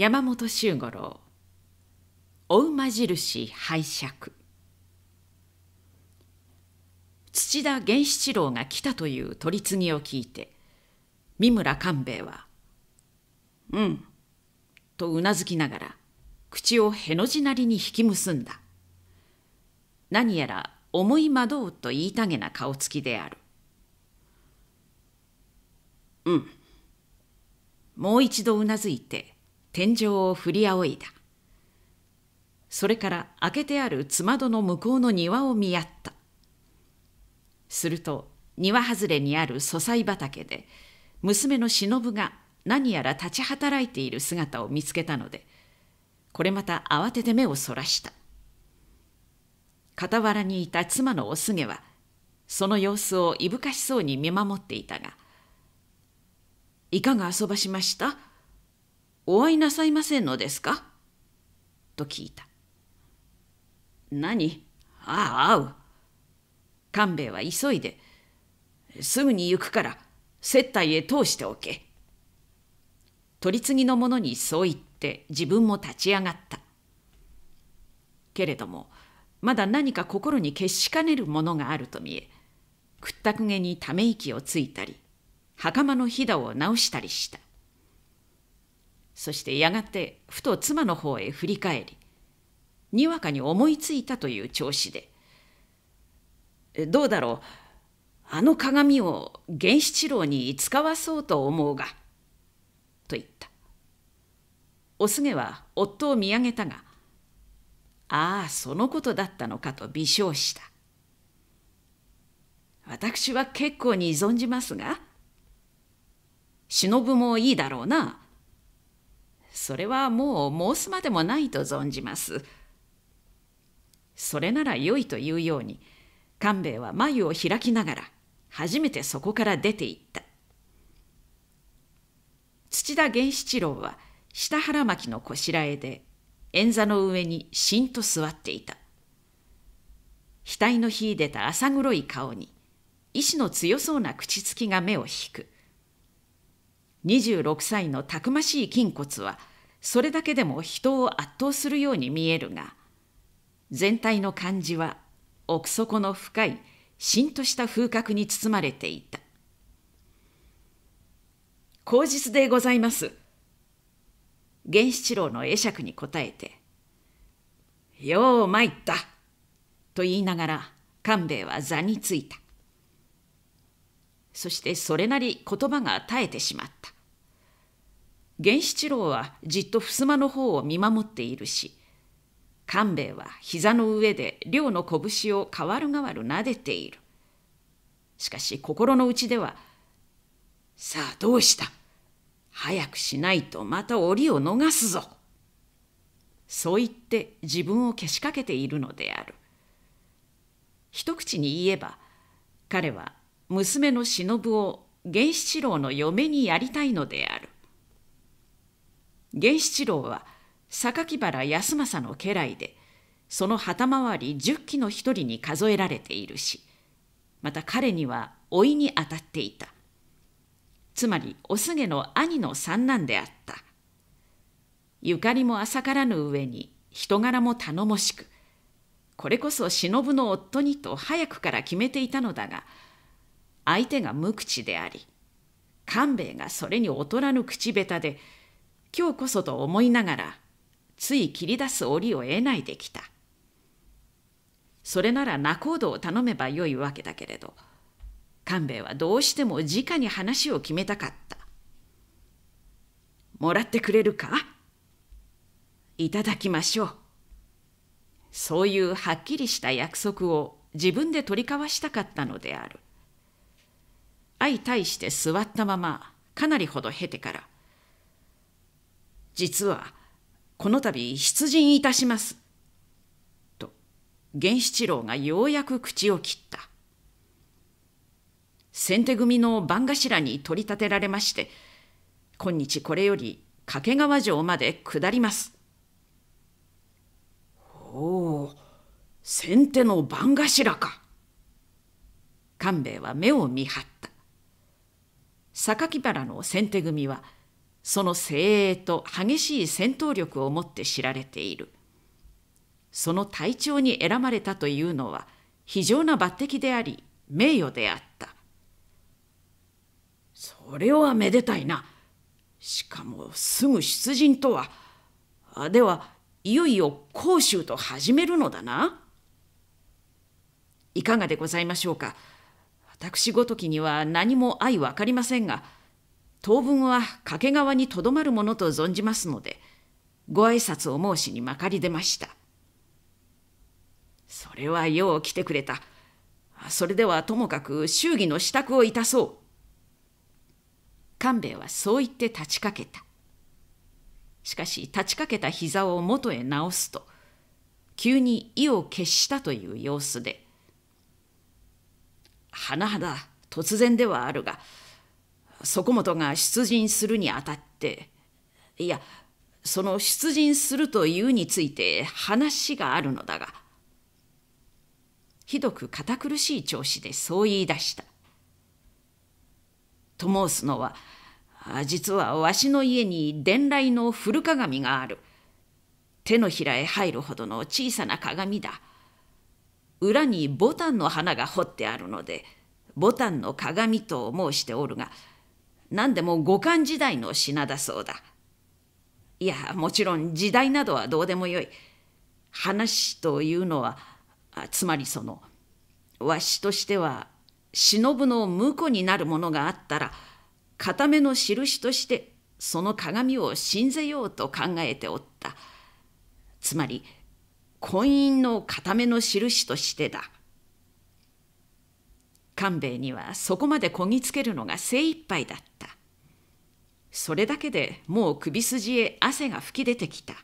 山本周五郎。お馬印拝借。土田源七郎が来たという取り次ぎを聞いて三村官兵衛は「うん」とうなずきながら口をへの字なりに引き結んだ。何やら思い惑うと言いたげな顔つきである。うん。もう一度うなずいて天井を振り仰いだ。それから開けてあるつまどの向こうの庭を見合った。すると庭外れにある素菜畑で娘の忍が何やら立ち働いている姿を見つけたのでこれまた慌てて目をそらした。傍らにいた妻のおすげはその様子をいぶかしそうに見守っていたが「いかが遊ばしました？お会いなさいませんのですか?」と聞いた「何ああ会う」官兵衛は急いで「すぐに行くから接待へ通しておけ」取り次ぎの者にそう言って自分も立ち上がった。けれどもまだ何か心に決しかねるものがあると見えくったくげにため息をついたり袴のひだを直したりした。そしてやがてふと妻の方へ振り返りにわかに思いついたという調子で「どうだろうあの鏡を源七郎に使わそうと思うが」と言った。おすげは夫を見上げたがああそのことだったのかと微笑した。私は結構に存じますが忍もいいだろうな。それはもう申すまでもないと存じます。それなら良いというように官兵衛は眉を開きながら初めてそこから出て行った。土田源七郎は下腹巻きのこしらえで円座の上にしんと座っていた。額の秀でた浅黒い顔に意志の強そうな口つきが目を引く。26歳のたくましい筋骨はそれだけでも人を圧倒するように見えるが全体の感じは奥底の深いしんとした風格に包まれていた。口実でございます。源七郎の会釈に答えて「よう参った」と言いながら官兵衛は座についた。そしてそれなり言葉が絶えてしまった。源七郎はじっと襖の方を見守っているし官兵衛は膝の上で両の拳をかわるがわる撫でているしかし心の内では「さあどうした？早くしないとまた檻を逃すぞ。そう言って自分をけしかけているのである。一口に言えば彼は娘の忍を源七郎の嫁にやりたいのである。源七郎は榊原康政の家来でその旗回り十機の一人に数えられているしまた彼には老いにあたっていた。つまりおすげの兄の三男であった。ゆかりも浅からぬ上に人柄も頼もしく、これこそ忍の夫にと早くから決めていたのだが、相手が無口であり、官兵衛がそれに劣らぬ口下手で、今日こそと思いながら、つい切り出す折を得ないできた。それなら仲人を頼めばよいわけだけれど、官兵衛はどうしても直に話を決めたかった。もらってくれるか？いただきましょう。そういうはっきりした約束を自分で取り交わしたかったのである。相対して座ったままかなりほど経てから「実はこの度出陣いたします」と源七郎がようやく口を切った。先手組の番頭に取り立てられまして、今日これより掛川城まで下ります。おお、先手の番頭か。官兵衛は目を見張った。榊原の先手組は、その精鋭と激しい戦闘力を持って知られている。その隊長に選ばれたというのは非常な抜擢であり名誉であった。それはめでたいな。しかもすぐ出陣とは。ではいよいよ甲州と始めるのだな。いかがでございましょうか。私ごときには何も相分かりませんが当分は掛川にとどまるものと存じますのでご挨拶を申しにまかり出ました。それはよう来てくれた。それではともかく祝儀の支度をいたそう。官兵衛はそう言って立ちかけた。しかし立ちかけた膝を元へ直すと急に意を決したという様子で「甚だ突然ではあるが底本が出陣するにあたっていやその出陣するというについて話があるのだが」ひどく堅苦しい調子でそう言い出した。と申すのは実はわしの家に伝来の古鏡がある。手のひらへ入るほどの小さな鏡だ。裏にボタンの花が彫ってあるので、ボタンの鏡と申しておるが、何でも五漢時代の品だそうだ。いや、もちろん時代などはどうでもよい。話というのは、つまりその、わしとしては、忍の婿になるものがあったら、固めの印としてその鏡を信ぜようと考えておった。つまり婚姻の固めの印としてだ。官兵衛にはそこまでこぎつけるのが精一杯だった。それだけでもう首筋へ汗が噴き出てきた。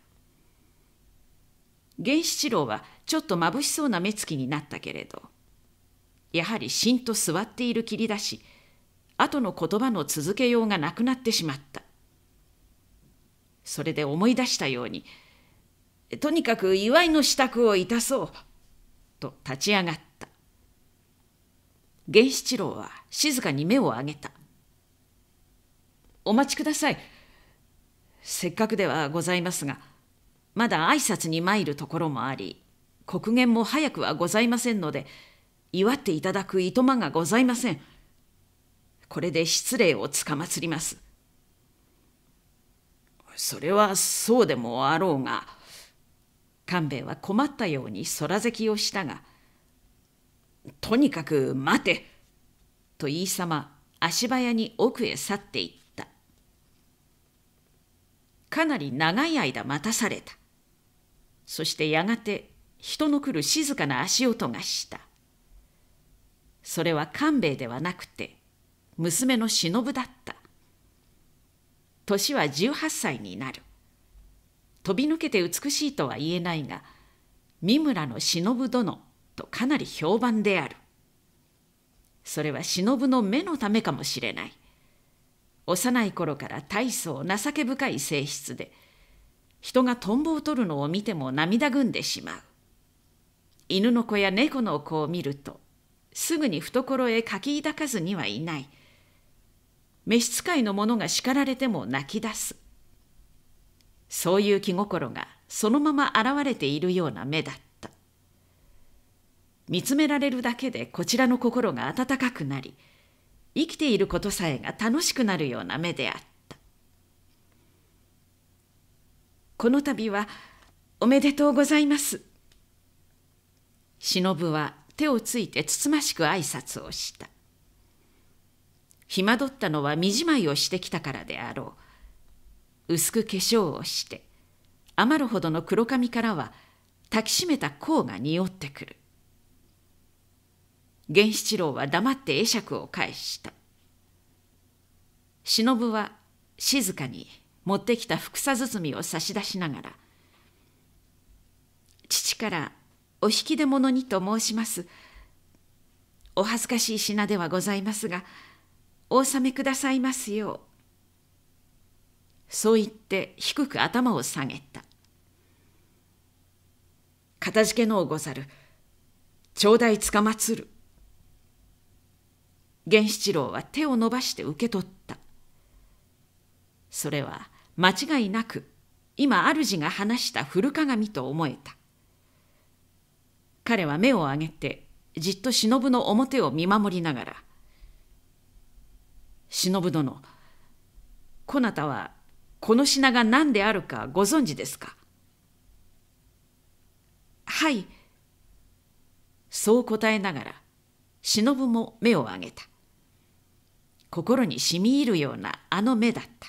源七郎はちょっとまぶしそうな目つきになったけれど、やはりしんと座っているきりだし、後の言葉の続けようがなくなってしまった。それで思い出したように、とにかく祝いの支度をいたそう、と立ち上がった。源七郎は静かに目を上げた。お待ちください。せっかくではございますが、まだ挨拶に参るところもあり、刻限も早くはございませんので、祝っていただくいとまがございません。これで失礼をつかまつります。それはそうでもあろうが。官兵衛は困ったように空咳をしたが、とにかく待て。と言いさま足早に奥へ去っていった。かなり長い間待たされた。そしてやがて人の来る静かな足音がした。それは官兵衛ではなくて娘の忍だった。年は18歳になる。飛び抜けて美しいとは言えないが、三村の忍殿とかなり評判である。それは忍の目のためかもしれない。幼い頃から大層情け深い性質で、人がトンボを取るのを見ても涙ぐんでしまう。犬の子や猫の子を見ると、すぐに懐へかき抱かずにはいない。召使いの者が叱られても泣き出す。そういう気心がそのまま現れているような目だった。見つめられるだけでこちらの心が温かくなり、生きていることさえが楽しくなるような目であった。この度はおめでとうございます。忍は手をついてつつましく挨拶をした。暇取ったのは身じまいをしてきたからであろう。薄く化粧をして、余るほどの黒髪からは抱きしめた甲が匂ってくる。源七郎は黙って会釈を返した。忍は静かに持ってきたふくさ包みを差し出しながら、父からお引き出物にと申します。お恥ずかしい品ではございますが、お納めくださいますよう。そう言って低く頭を下げた。かたじけのうござる。頂戴つかまつる。源七郎は手を伸ばして受け取った。それは間違いなく今主が話した古鏡と思えた彼は目を上げてじっと忍の表を見守りながら「忍殿こなたはこの品が何であるかご存知ですか?」はいそう答えながら忍も目を上げた心にしみ入るようなあの目だった。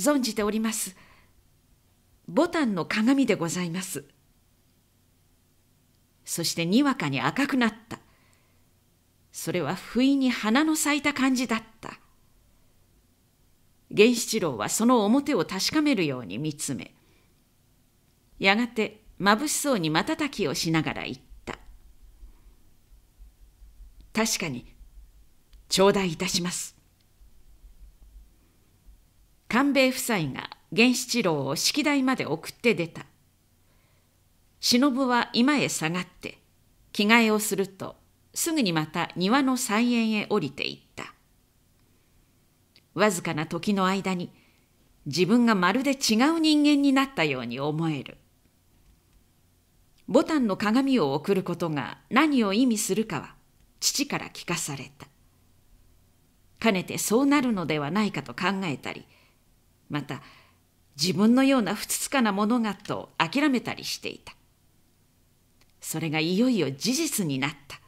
存じております。ボタンの鏡でございます。そしてにわかに赤くなった。それは不意に花の咲いた感じだった。源七郎はその表を確かめるように見つめやがて眩しそうに瞬きをしながら言った「確かに頂戴いたします」官兵衛夫妻が源七郎を式台まで送って出た。忍は今へ下がって着替えをするとすぐにまた庭の菜園へ降りていった。わずかな時の間に自分がまるで違う人間になったように思える。ボタンの鏡を送ることが何を意味するかは父から聞かされた。かねてそうなるのではないかと考えたり、また自分のような不つつかなものがと諦めたりしていた。それがいよいよ事実になった。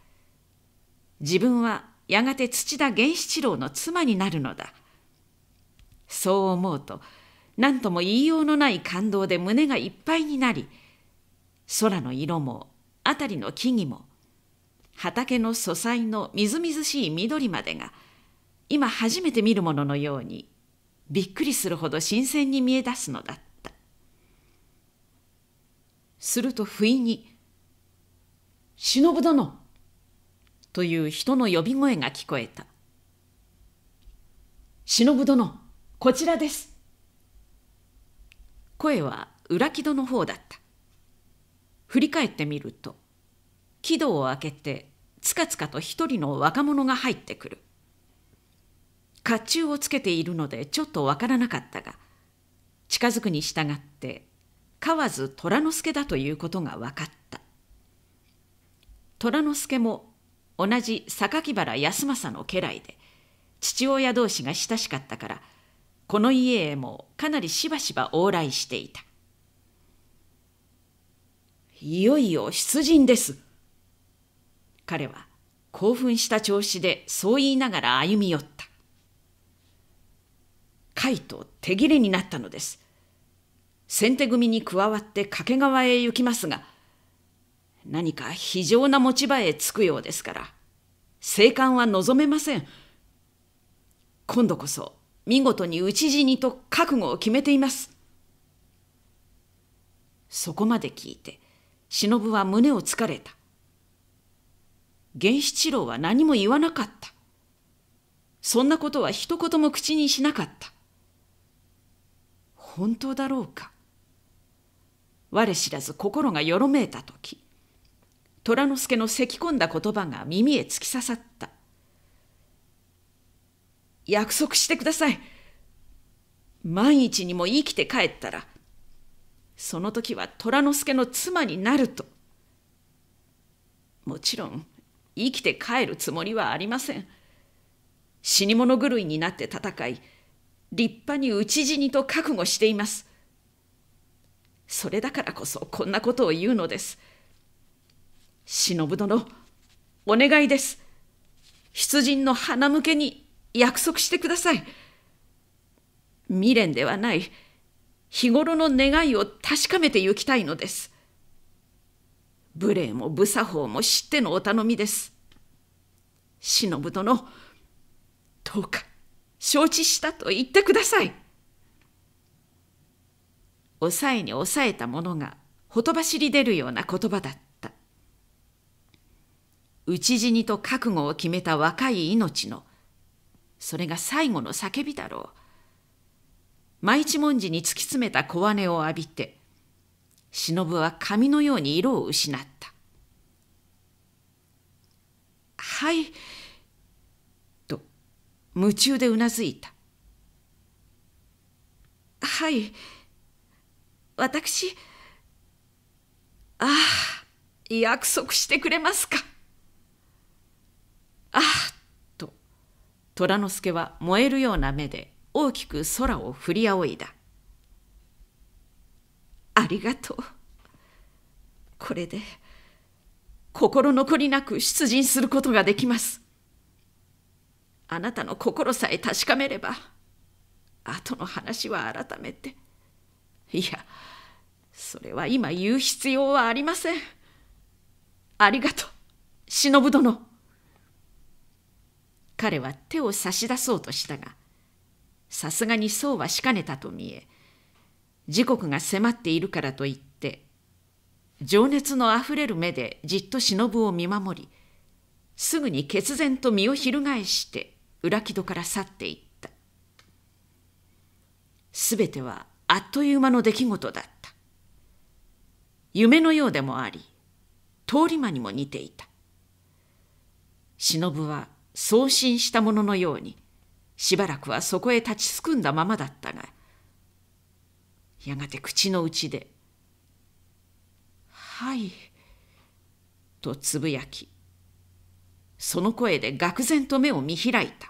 自分はやがて土田源七郎の妻になるのだ。そう思うと何とも言いようのない感動で胸がいっぱいになり、空の色も辺りの木々も畑の素材のみずみずしい緑までが今初めて見るもののようにびっくりするほど新鮮に見え出すのだった。すると不意に「忍殿!」という人の呼び声が聞こえた「忍殿こちらです」声は裏木戸の方だった。振り返ってみると木戸を開けてつかつかと一人の若者が入ってくる。甲冑をつけているのでちょっとわからなかったが近づくに従って河津虎之助だということが分かった虎之助も同じ榊原康政の家来で父親同士が親しかったからこの家へもかなりしばしば往来していたいよいよ出陣です。彼は興奮した調子でそう言いながら歩み寄った。海と手切れになったのです。先手組に加わって掛川へ行きますが、何か非常な持ち場へ着くようですから、生還は望めません。今度こそ見事に討ち死にと覚悟を決めています。そこまで聞いて、忍は胸をつかれた。源七郎は何も言わなかった。そんなことは一言も口にしなかった。本当だろうか？我知らず心がよろめいた時、虎之助の咳き込んだ言葉が耳へ突き刺さった。約束してください。万一にも生きて帰ったら、その時は虎之助の妻になると。もちろん生きて帰るつもりはありません。死に物狂いになって戦い、立派に討ち死にと覚悟しています。それだからこそこんなことを言うのです。忍殿、お願いです。出陣の花向けに約束してください。未練ではない。日頃の願いを確かめて行きたいのです。無礼も無作法も知ってのお頼みです。忍殿、どうか承知したと言ってください。抑えに抑えたものがほとばしり出るような言葉だった。討ち死にと覚悟を決めた若い命の、それが最後の叫びだろう。毎一文字に突き詰めた小金を浴びて、忍は紙のように色を失った。はい、夢中でうなずいた。はい私ああ約束してくれますか。ああと虎之助は燃えるような目で大きく空を振り仰いだ。ありがとう。これで心残りなく出陣することができます。あなたの心さえ確かめれば後の話は改めて。いやそれは今言う必要はありません。ありがとう忍殿。彼は手を差し出そうとしたがさすがにそうはしかねたと見え時刻が迫っているからといって情熱のあふれる目でじっと忍を見守りすぐに決然と身を翻して裏木戸から去っていった。すべてはあっという間の出来事だった。夢のようでもあり通り魔にも似ていた。忍は送信したもののようにしばらくはそこへ立ちすくんだままだったがやがて口の内で「はい」とつぶやきその声で愕然と目を見開いた「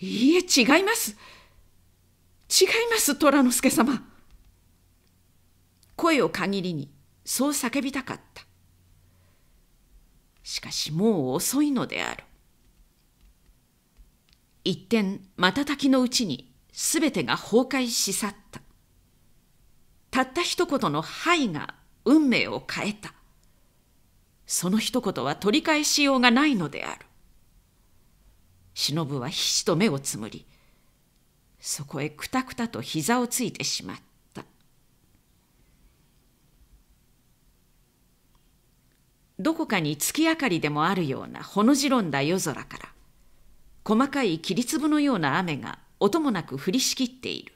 いいえ違います。違います虎之助様」声を限りにそう叫びたかった。しかしもう遅いのである。一点瞬きのうちにすべてが崩壊し去った。たった一言の「はい」が運命を変えた。その一言は取り返しようがないのである。忍はひしと目をつむりそこへくたくたと膝をついてしまった。どこかに月明かりでもあるようなほの白んだ夜空から細かい霧粒のような雨が音もなく降りしきっている。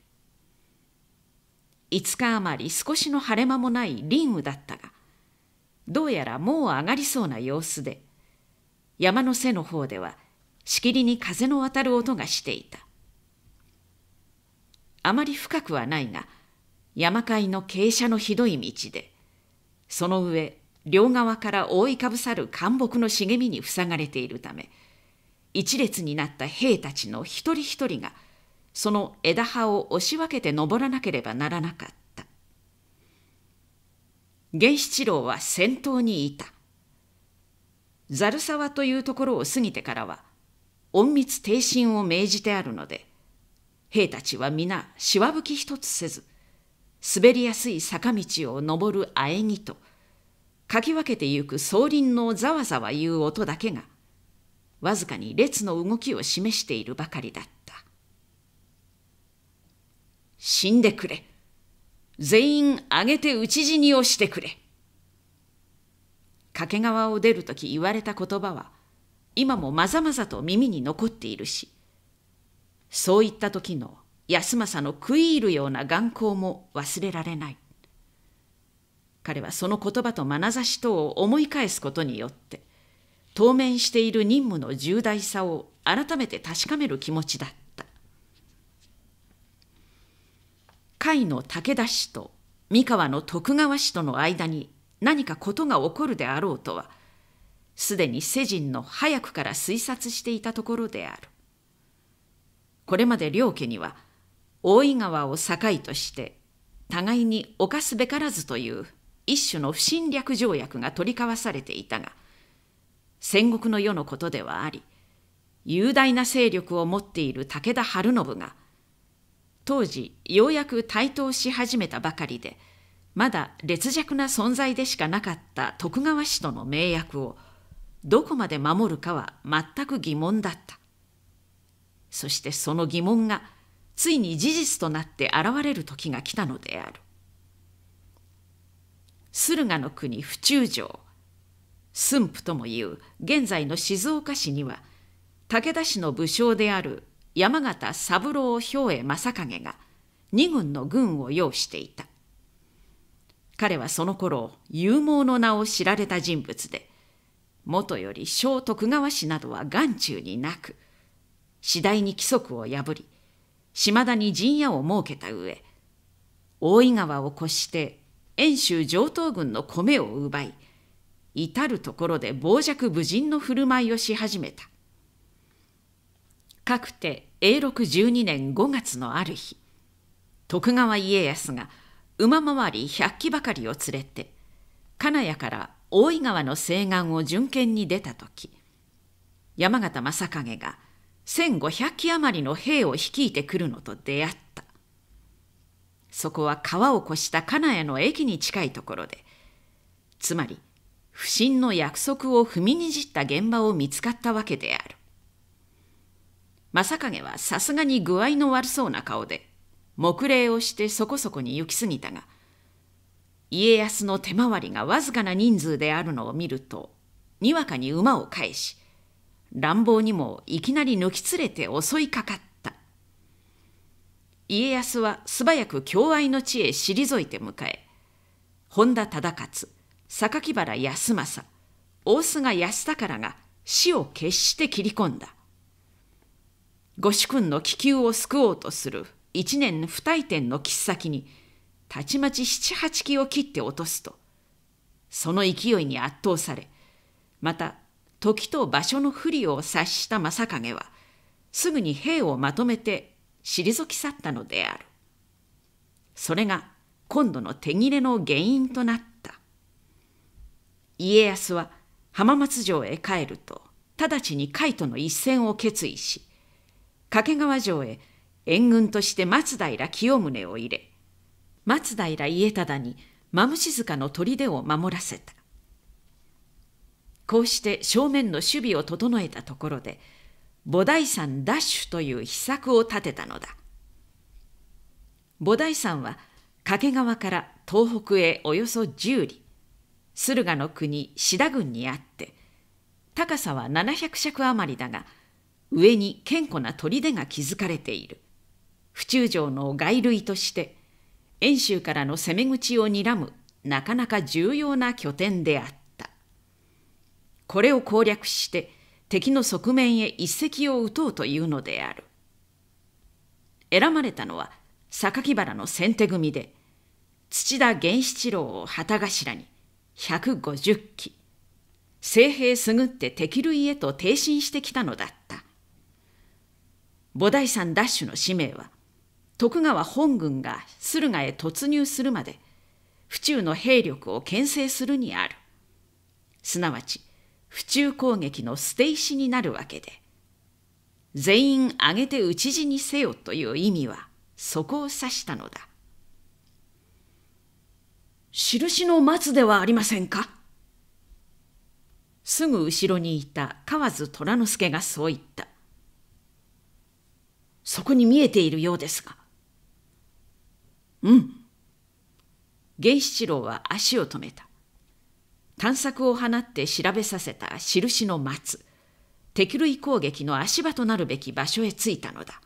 5日余り少しの晴れ間もない林雨だったがどうやらもう上がりそうな様子で山の背の方ではしきりに風の渡る音がしていた。あまり深くはないが山海の傾斜のひどい道でその上両側から覆いかぶさる干木の茂みに塞がれているため一列になった兵たちの一人一人がその枝葉を押し分けて登らなければならなかった。源七郎は先頭にいた。ざる沢というところを過ぎてからは隠密停止を命じてあるので兵たちは皆しわぶき一つせず滑りやすい坂道を登るあえぎとかき分けてゆく総輪のざわざわいう音だけがわずかに列の動きを示しているばかりだった。死んでくれ。全員挙げて討ち死にをしてくれ。掛川を出るとき言われた言葉は今もまざまざと耳に残っているしそういった時の安政の食い入るような眼光も忘れられない。彼はその言葉と眼差しとを思い返すことによって当面している任務の重大さを改めて確かめる気持ちだった。甲斐の武田氏と三河の徳川氏との間に何かことが起こるであろうとはすでに世人の早くから推察していたところである。これまで両家には大井川を境として互いに犯すべからずという一種の不侵略条約が取り交わされていたが戦国の世のことではあり雄大な勢力を持っている武田晴信が当時ようやく台頭し始めたばかりでまだ劣弱な存在でしかなかった徳川氏との盟約をどこまで守るかは全く疑問だった。そしてその疑問がついに事実となって現れる時が来たのである。駿河の国府中城駿府ともいう現在の静岡市には武田氏の武将である山形三郎兵衛正景が二軍の軍を擁していた。彼はその頃勇猛の名を知られた人物でもとより小徳川氏などは眼中になく次第に規則を破り島田に陣屋を設けた上大井川を越して遠州上東軍の米を奪い至る所で傍若無人の振る舞いをし始めた。かくて永禄12年5月のある日徳川家康が馬回り百騎ばかりを連れて金谷から大井川の西岸を巡検に出た時山形正景が1,500騎余りの兵を率いてくるのと出会った。そこは川を越した金谷の駅に近いところでつまり不審の約束を踏みにじった現場を見つかったわけである。正景はさすがに具合の悪そうな顔で黙礼をしてそこそこに行き過ぎたが家康の手回りがわずかな人数であるのを見るとにわかに馬を返し乱暴にもいきなり抜き連れて襲いかかった。家康は素早く共愛の地へ退いて迎え本田忠勝榊原康政大須賀康宝が死を決して切り込んだ。御主君の気球を救おうとする一年不退転の切っ先にたちまち七八機を切って落とすと。その勢いに圧倒されまた時と場所の不利を察した正景はすぐに兵をまとめて退き去ったのである。それが今度の手切れの原因となった。家康は浜松城へ帰ると直ちに海との一戦を決意し掛川城へ援軍として松平清宗を入れ松平家忠にマムシ塚の砦を守らせた。こうして正面の守備を整えたところで菩提山ダッシュという秘策を立てたのだ。菩提山は掛川から東北へおよそ10里駿河の国志田郡にあって高さは700尺余りだが上に堅固な砦が築かれている。府中城の外類として遠州からの攻め口を睨むなかなか重要な拠点であった。これを攻略して敵の側面へ一石を打とうというのである。選ばれたのは榊原の先手組で土田源七郎を旗頭に150機聖兵すぐって敵類へと挺進してきたのだった。菩提山ダッシュの使命は徳川本軍が駿河へ突入するまで府中の兵力を牽制するにある。すなわち府中攻撃の捨て石になるわけで全員挙げて討ち死にせよという意味はそこを指したのだ。印の松ではありませんか？すぐ後ろにいた河津虎之助がそう言った。そこに見えているようですが。うん。源七郎は足を止めた。探索を放って調べさせた印の松、敵類攻撃の足場となるべき場所へ着いたのだ。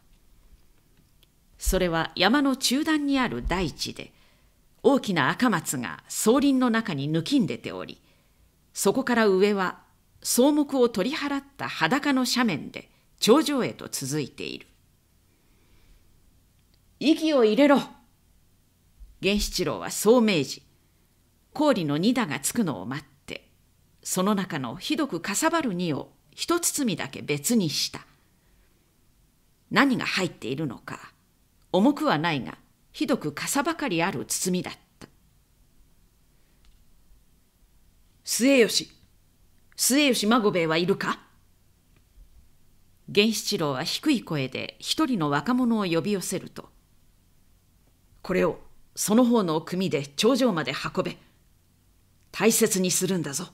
それは山の中段にある大地で、大きな赤松が草林の中に抜きんでており、そこから上は草木を取り払った裸の斜面で頂上へと続いている。息を入れろ源七郎はそう命じ氷の二打がつくのを待ってその中のひどくかさばる荷を一包みだけ別にした。何が入っているのか重くはないがひどくかさばかりある包みだった。末吉末吉孫兵衛はいるか？源七郎は低い声で一人の若者を呼び寄せるとこれをその方の組で頂上まで運べ。大切にするんだぞ。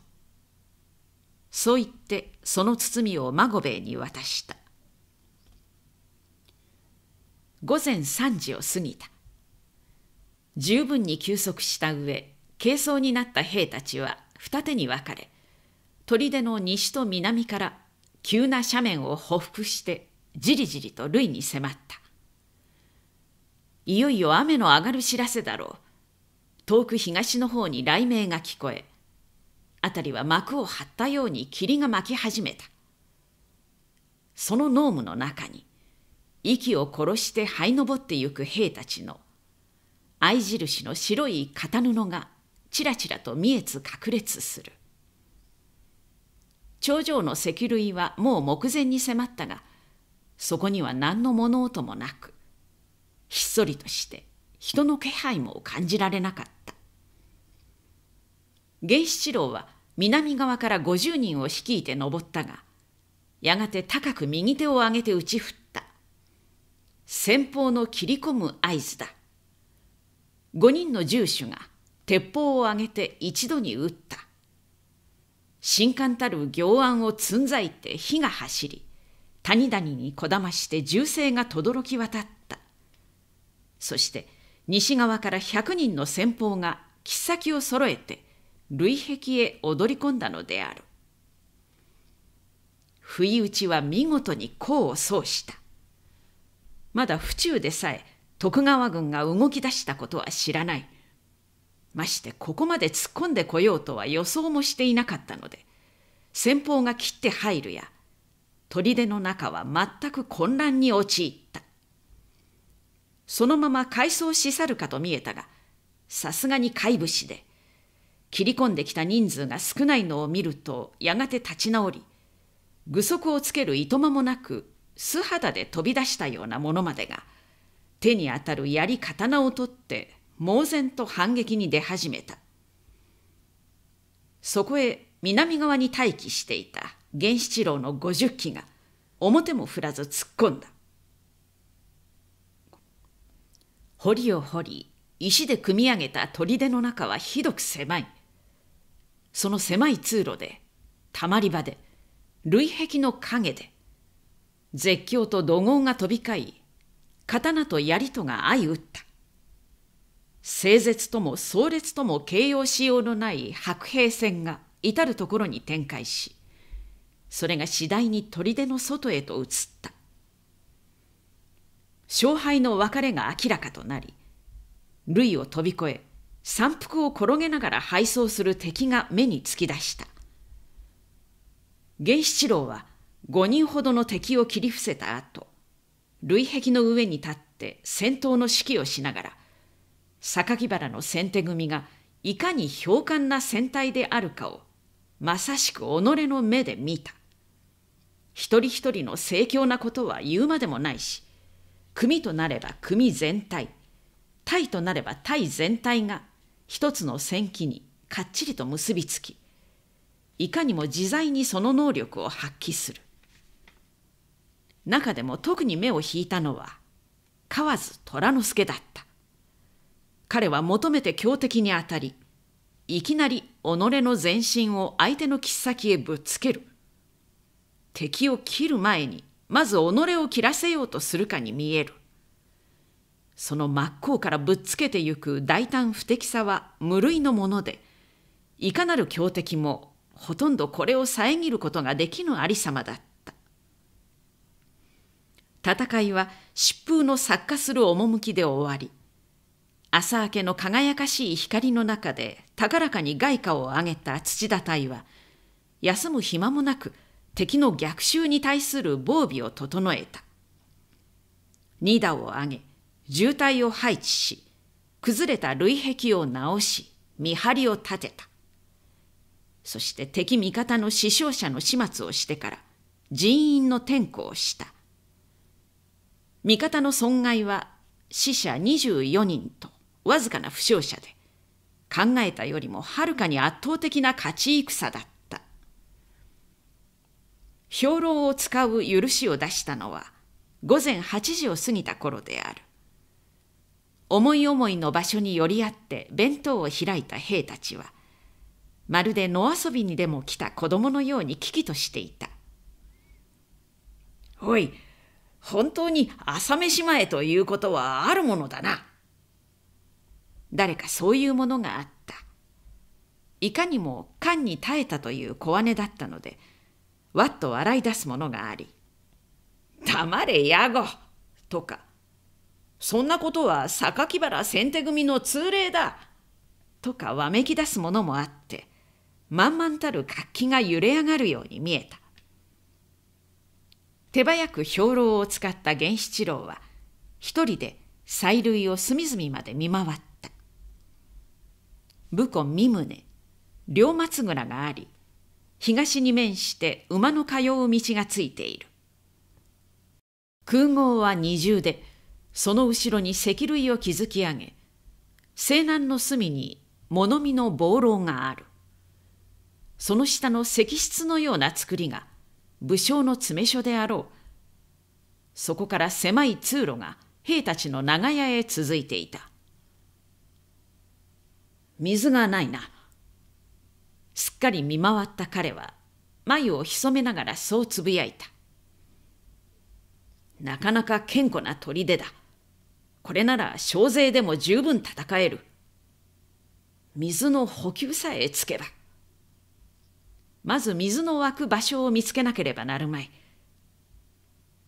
そう言ってその包みを孫兵衛に渡した。午前3時を過ぎた。十分に休息した上、軽装になった兵たちは二手に分かれ、砦の西と南から急な斜面を匍匐してじりじりと塁に迫った。いよいよ雨の上がる知らせだろう。遠く東の方に雷鳴が聞こえ、辺りは幕を張ったように霧が巻き始めた。その濃霧の中に、息を殺して這い登ってゆく兵たちの合印の白い片布がちらちらと見えつ隠れつする。頂上の石類はもう目前に迫ったが、そこには何の物音もなく、ひっそりとして人の気配も感じられなかった。源七郎は南側から50人を率いて登ったが、やがて高く右手を上げて打ち振った。先方の切り込む合図だ。5人の銃手が鉄砲を上げて一度に撃った。新刊たる行案をつんざいて火が走り、谷々にこだまして銃声が轟き渡った。そして西側から100人の先鋒が切っ先を揃えて類壁へ踊り込んだのである。不意打ちは見事に功を奏した。まだ府中でさえ徳川軍が動き出したことは知らない。ましてここまで突っ込んでこようとは予想もしていなかったので、先方が切って入るや、砦の中は全く混乱に陥った。そのまま改装し去るかと見えたが、さすがに怪物で、切り込んできた人数が少ないのを見るとやがて立ち直り具足をつけるいとまもなく素肌で飛び出したようなものまでが手に当たる槍刀を取って猛然と反撃に出始めた。そこへ南側に待機していた源七郎の五十機が表も振らず突っ込んだ。堀を掘り石で組み上げた砦の中はひどく狭いその狭い通路で、たまり場で、類壁の影で、絶叫と怒号が飛び交い、刀と槍とが相打った。整絶とも壮烈とも形容しようのない白兵戦が至る所に展開し、それが次第に砦の外へと移った。勝敗の別れが明らかとなり、類を飛び越え、山腹を転げながら敗走する敵が目に突き出した。源七郎は5人ほどの敵を切り伏せた後、類壁の上に立って戦闘の指揮をしながら、榊原の先手組がいかに強悍な戦隊であるかを、まさしく己の目で見た。一人一人の盛況なことは言うまでもないし、組となれば組全体、隊となれば隊全体が一つの戦機にかっちりと結びつきいかにも自在にその能力を発揮する。中でも特に目を引いたのは河津虎之助だった。彼は求めて強敵に当たりいきなり己の全身を相手の切っ先へぶつける。敵を切る前にまず己を切らせようとするかに見える。その真っ向からぶっつけてゆく大胆不敵さは無類のものでいかなる強敵もほとんどこれを遮ることができぬありさまだった。戦いは疾風の作家する趣で終わり朝明けの輝かしい光の中で高らかに外貨を上げた土田隊は休む暇もなく敵の逆襲に対する防備を整えた二打を上げ渋滞を配置し、崩れた類壁を直し、見張りを立てた。そして敵味方の死傷者の始末をしてから人員の転校をした。味方の損害は死者24人とわずかな負傷者で、考えたよりもはるかに圧倒的な勝ち戦だった。兵糧を使う許しを出したのは午前8時を過ぎた頃である。思い思いの場所に寄り合って弁当を開いた兵たちは、まるで野遊びにでも来た子供のように危機としていた。おい、本当に朝飯前ということはあるものだな。誰かそういうものがあった。いかにも缶に耐えたという小姉だったので、わっと笑い出すものがあり、黙れ、ヤゴとか、そんなことは榊原先手組の通例だ。とかわめき出すものもあって、満々たる活気が揺れ上がるように見えた。手早く兵糧を使った源七郎は一人で催涙を隅々まで見回った武庫三棟両松蔵があり東に面して馬の通う道がついている。空壕は二重でその後ろに石塁を築き上げ西南の隅に物見の防牢がある。その下の石室のような造りが武将の詰め所であろう。そこから狭い通路が兵たちの長屋へ続いていた。水がないな。すっかり見回った彼は眉を潜めながらそうつぶやいたなかなか堅固な砦だこれなら小勢でも十分戦える水の補給さえつけばまず水の湧く場所を見つけなければなるまい。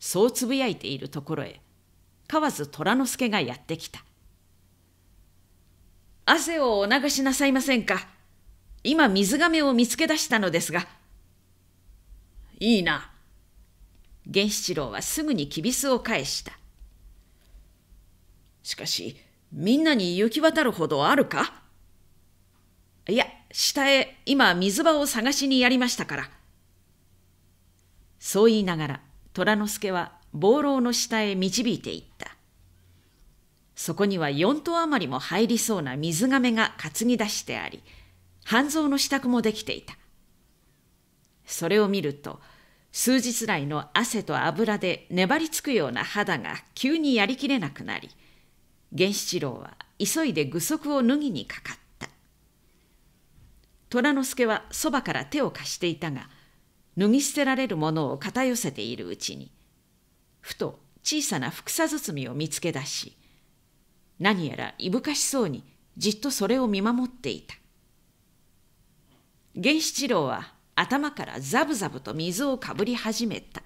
そうつぶやいているところへ河津虎之助がやってきた。汗をお流しなさいませんか。今水亀を見つけ出したのですが。いいな。源七郎はすぐにきびすを返した。しかし、みんなに行き渡るほどあるか？いや、下へ今水場を探しにやりましたから。そう言いながら虎之助は望楼の下へ導いていった。そこには四頭余りも入りそうな水がめが担ぎ出してあり、半蔵の支度もできていた。それを見ると、数日来の汗と油で粘りつくような肌が急にやりきれなくなり、源七郎は急いで具足を脱ぎにかかった。虎之助はそばから手を貸していたが脱ぎ捨てられるものを片寄せているうちにふと小さなふくさ包みを見つけ出し何やらいぶかしそうにじっとそれを見守っていた源七郎は頭からザブザブと水をかぶり始めた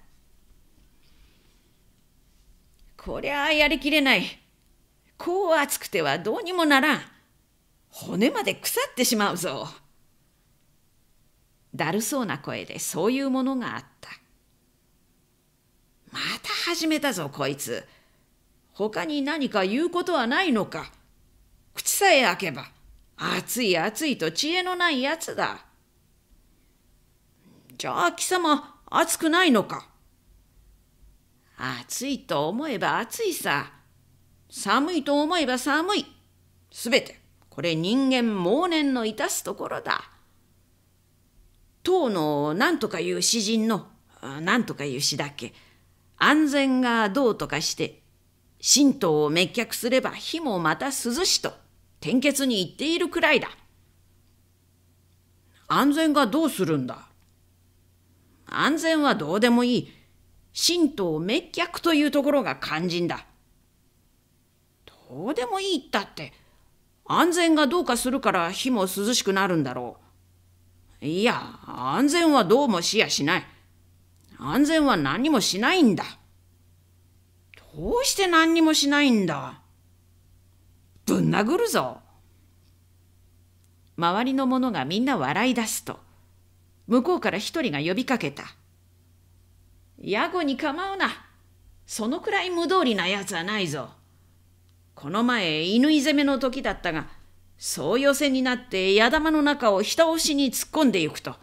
こりゃあやりきれないこう熱くてはどうにもならん骨まで腐ってしまうぞ。だるそうな声でそういうものがあった。また始めたぞこいつ。他に何か言うことはないのか。口さえ開けば熱い熱いと知恵のないやつだ。じゃあ貴様熱くないのか？暑いと思えば暑いさ。寒いと思えば寒い。すべてこれ人間妄念のいたすところだ。唐の何とかいう詩人の何とかいう詩だっけ？安全がどうとかして神道を滅却すれば火もまた涼しと天決に言っているくらいだ。安全がどうするんだ？安全はどうでもいい。神道滅却というところが肝心だ。どうでもいいったって安全がどうかするから火も涼しくなるんだろう。いや、安全はどうもしやしない。安全は何もしないんだ。どうして何にもしないんだ。ぶん殴るぞ。周りの者がみんな笑い出すと、向こうから一人が呼びかけた。野暮に構うな。そのくらい無道理なやつはないぞ。この前、犬い攻めの時だったが、そう寄せになって矢玉の中をひた押しに突っ込んでいくと、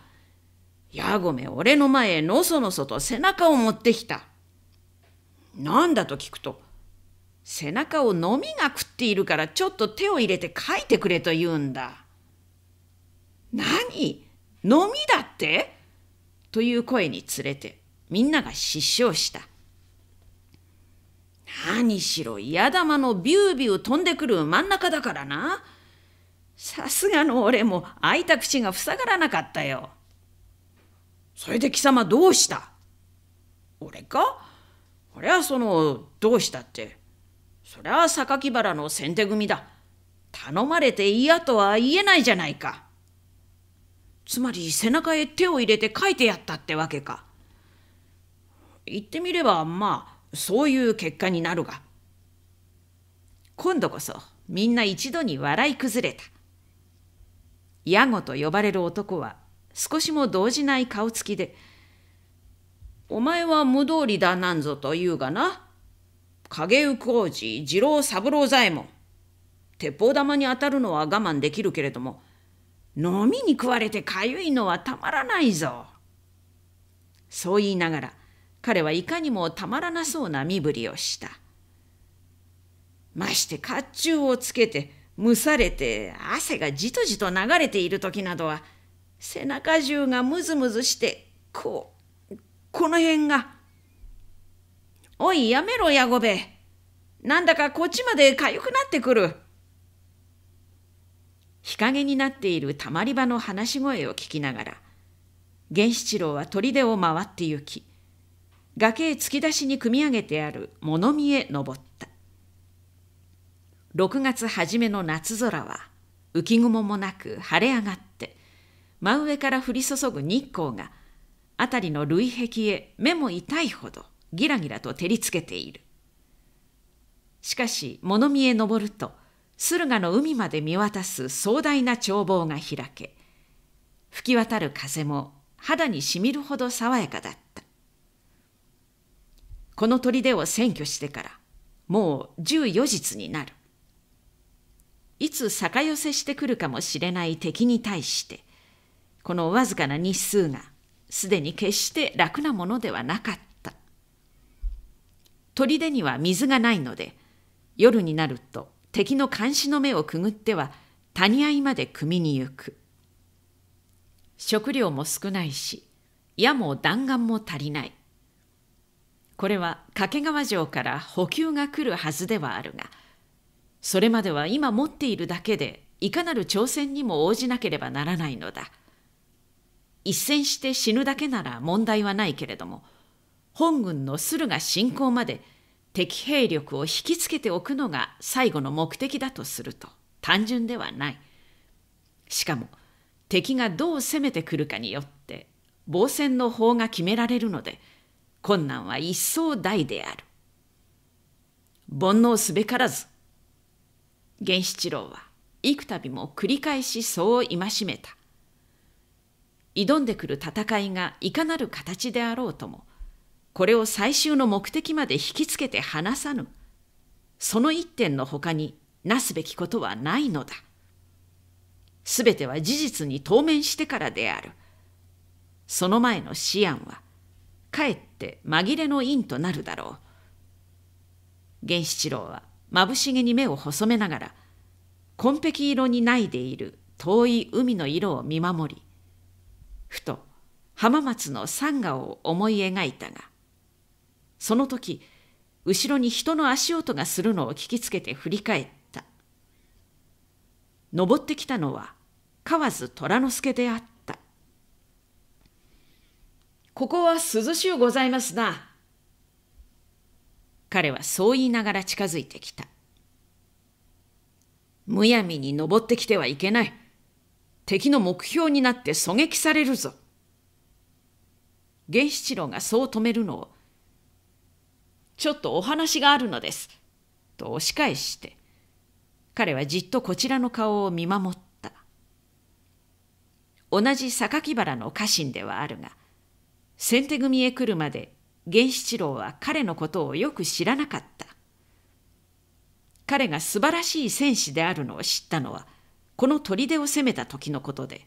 やごめ俺の前へのそのそと背中を持ってきた。なんだと聞くと、背中をのみが食っているからちょっと手を入れて書いてくれと言うんだ。何？のみだって？という声につれてみんなが失笑した。何しろ矢玉のビュービュー飛んでくる真ん中だからな。さすがの俺も開いた口が塞がらなかったよ。それで貴様どうした？俺か？俺はその、どうしたって？そりゃ榊原の先手組だ。頼まれて嫌とは言えないじゃないか。つまり背中へ手を入れて書いてやったってわけか。言ってみればまあそういう結果になるが。今度こそみんな一度に笑い崩れた。ヤゴと呼ばれる男は少しも動じない顔つきで、お前は無道理だなんぞと言うがな。影右工事、次郎三郎左衛門。鉄砲玉に当たるのは我慢できるけれども、飲みに食われてかゆいのはたまらないぞ。そう言いながら、彼はいかにもたまらなそうな身振りをした。まして甲冑をつけて蒸されて汗がじとじと流れている時などは背中中がムズムズしてこうこの辺が「おいやめろやごべなんだかこっちまでかゆくなってくる」日陰になっているたまり場の話し声を聞きながら源七郎は砦を回って行き崖へ突き出しに組み上げてある物見へ登った。6月初めの夏空は浮雲もなく晴れ上がって真上から降り注ぐ日光が辺りの類壁へ目も痛いほどギラギラと照りつけている。しかし物見へ登ると駿河の海まで見渡す壮大な眺望が開け吹き渡る風も肌にしみるほど爽やかだった。この砦を占拠してからもう14日になる。いつ逆寄せしてくるかもしれない敵に対してこのわずかな日数がすでに決して楽なものではなかった。砦には水がないので夜になると敵の監視の目をくぐっては谷合まで汲みに行く食料も少ないし矢も弾丸も足りないこれは掛川城から補給が来るはずではあるがそれまでは今持っているだけでいかなる挑戦にも応じなければならないのだ。一戦して死ぬだけなら問題はないけれども本軍の駿河侵攻まで敵兵力を引きつけておくのが最後の目的だとすると単純ではない。しかも敵がどう攻めてくるかによって防戦の法が決められるので困難は一層大である。煩悩すべからず源七郎は幾度も繰り返しそう戒めた。挑んでくる戦いがいかなる形であろうとも、これを最終の目的まで引きつけて離さぬ。その一点のほかになすべきことはないのだ。すべては事実に当面してからである。その前の思案は、かえって紛れの因となるだろう。源七郎はまぶしげに目を細めながら紺碧色にないでいる遠い海の色を見守りふと浜松の山河を思い描いたがその時後ろに人の足音がするのを聞きつけて振り返った登ってきたのは河津虎之助であったここは涼しゅうございますな彼はそう言いながら近づいてきた。むやみに登ってきてはいけない。敵の目標になって狙撃されるぞ。源七郎がそう止めるのを、ちょっとお話があるのです。と押し返して、彼はじっとこちらの顔を見守った。同じ榊原の家臣ではあるが、先手組へ来るまで源七郎は彼のことをよく知らなかった。彼が素晴らしい戦士であるのを知ったのは、この砦を攻めた時のことで、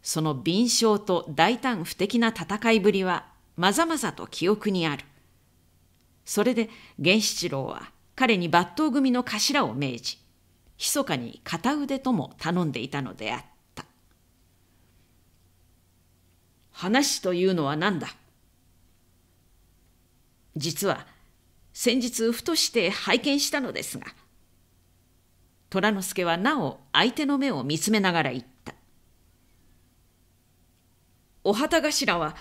その敏捷と大胆不敵な戦いぶりはまざまざと記憶にある。それで源七郎は彼に抜刀組の頭を命じ、密かに片腕とも頼んでいたのであった。話というのは何だ？実は先日ふとして拝見したのですが虎之助はなお相手の目を見つめながら言った「お旗頭は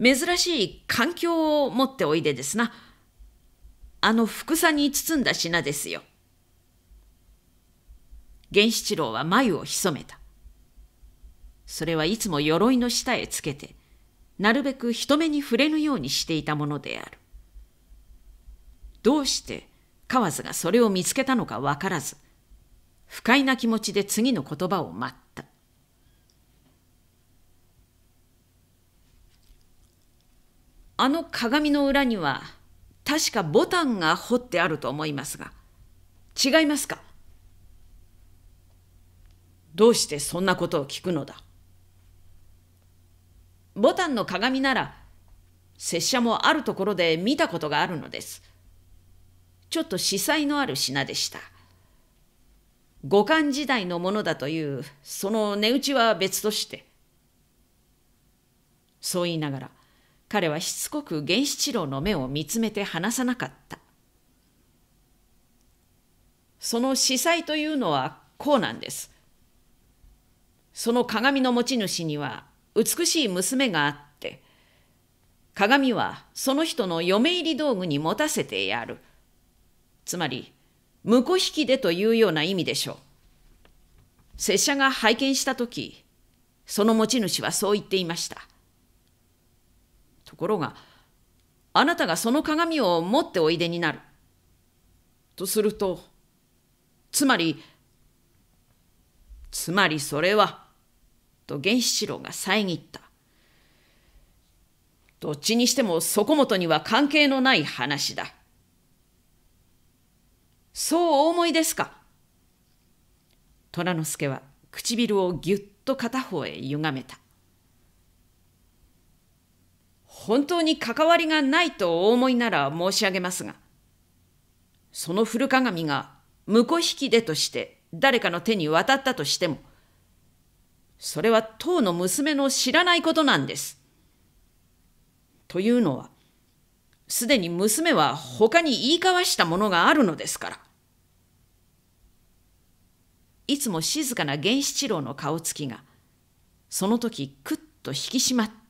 珍しい環境を持っておいでですな。あの福さに包んだ品ですよ」源七郎は眉を潜めた。それはいつも鎧の下へつけてなるべく人目に触れぬようにしていたものである。どうして河津がそれを見つけたのかわからず、不快な気持ちで次の言葉を待った。あの鏡の裏には確かボタンが彫ってあると思いますが違いますか？どうしてそんなことを聞くのだ？ボタンの鏡なら拙者もあるところで見たことがあるのです。ちょっと司祭のある品でした。五感時代のものだというその値打ちは別としてそう言いながら彼はしつこく源七郎の目を見つめて話さなかったその司祭というのはこうなんですその鏡の持ち主には美しい娘があって鏡はその人の嫁入り道具に持たせてやるつまり婿引きでというような意味でしょう。拙者が拝見した時その持ち主はそう言っていました。ところがあなたがその鏡を持っておいでになる。とするとつまりつまりそれはと源七郎が遮った。どっちにしてもそこもとには関係のない話だ。そうお思いですか？虎之助は唇をぎゅっと片方へ歪めた。本当に関わりがないとお思いなら申し上げますが、その古鏡が婿引きでとして誰かの手に渡ったとしても、それは当の娘の知らないことなんです。というのは、すでに娘は他に言い交わしたものがあるのですから。いつも静かな源七郎の顔つきがその時くっと引き締まった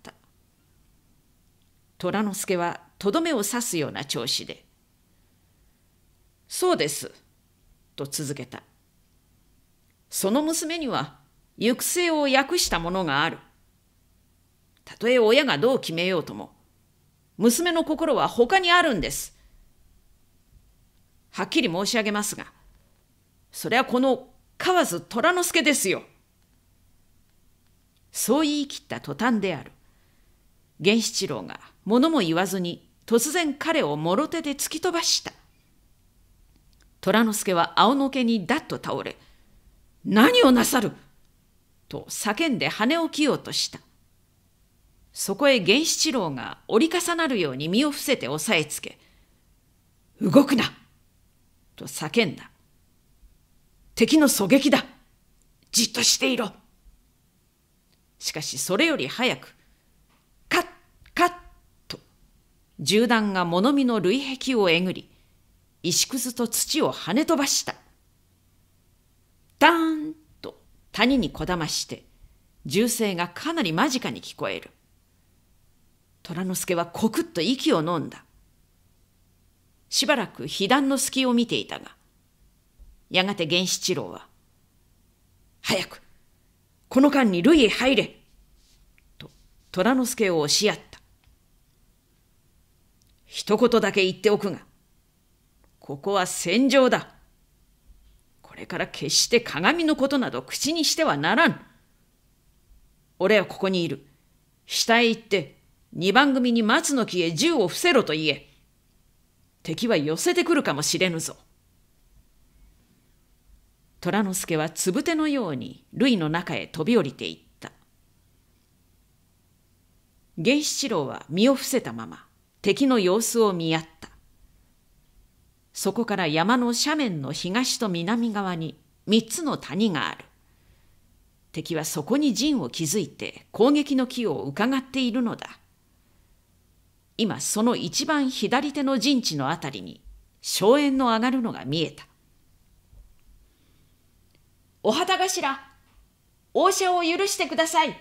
虎之助はとどめを刺すような調子で「そうです」と続けたその娘には行く末を訳したものがあるたとえ親がどう決めようとも娘の心は他にあるんですはっきり申し上げますがそれはこの河津虎之助ですよ。そう言い切った途端である。源七郎が物も言わずに突然彼をもろ手で突き飛ばした。虎之助は仰のけにだっと倒れ、何をなさる？と叫んで羽を切ようとした。そこへ源七郎が折り重なるように身を伏せて押さえつけ、動くなと叫んだ。敵の狙撃だじっとしていろしかしそれより早く、カッカッと、銃弾が物見の類壁をえぐり、石くずと土を跳ね飛ばした。ダーンと谷にこだまして、銃声がかなり間近に聞こえる。虎之助はコクッと息を飲んだ。しばらく被弾の隙を見ていたが、やがて源七郎は、早く、この間に類へ入れと虎之助を押し合った。一言だけ言っておくが、ここは戦場だ。これから決して鏡のことなど口にしてはならん。俺はここにいる。下へ行って、二番組に松の木へ銃を伏せろと言え。敵は寄せてくるかもしれぬぞ。虎之助はつぶてのように類の中へ飛び降りていった源七郎は身を伏せたまま敵の様子を見合った。そこから山の斜面の東と南側に三つの谷がある。敵はそこに陣を築いて攻撃の機を伺っているのだ。今その一番左手の陣地のあたりに荘園の上がるのが見えた。お旗頭、王者を許してください。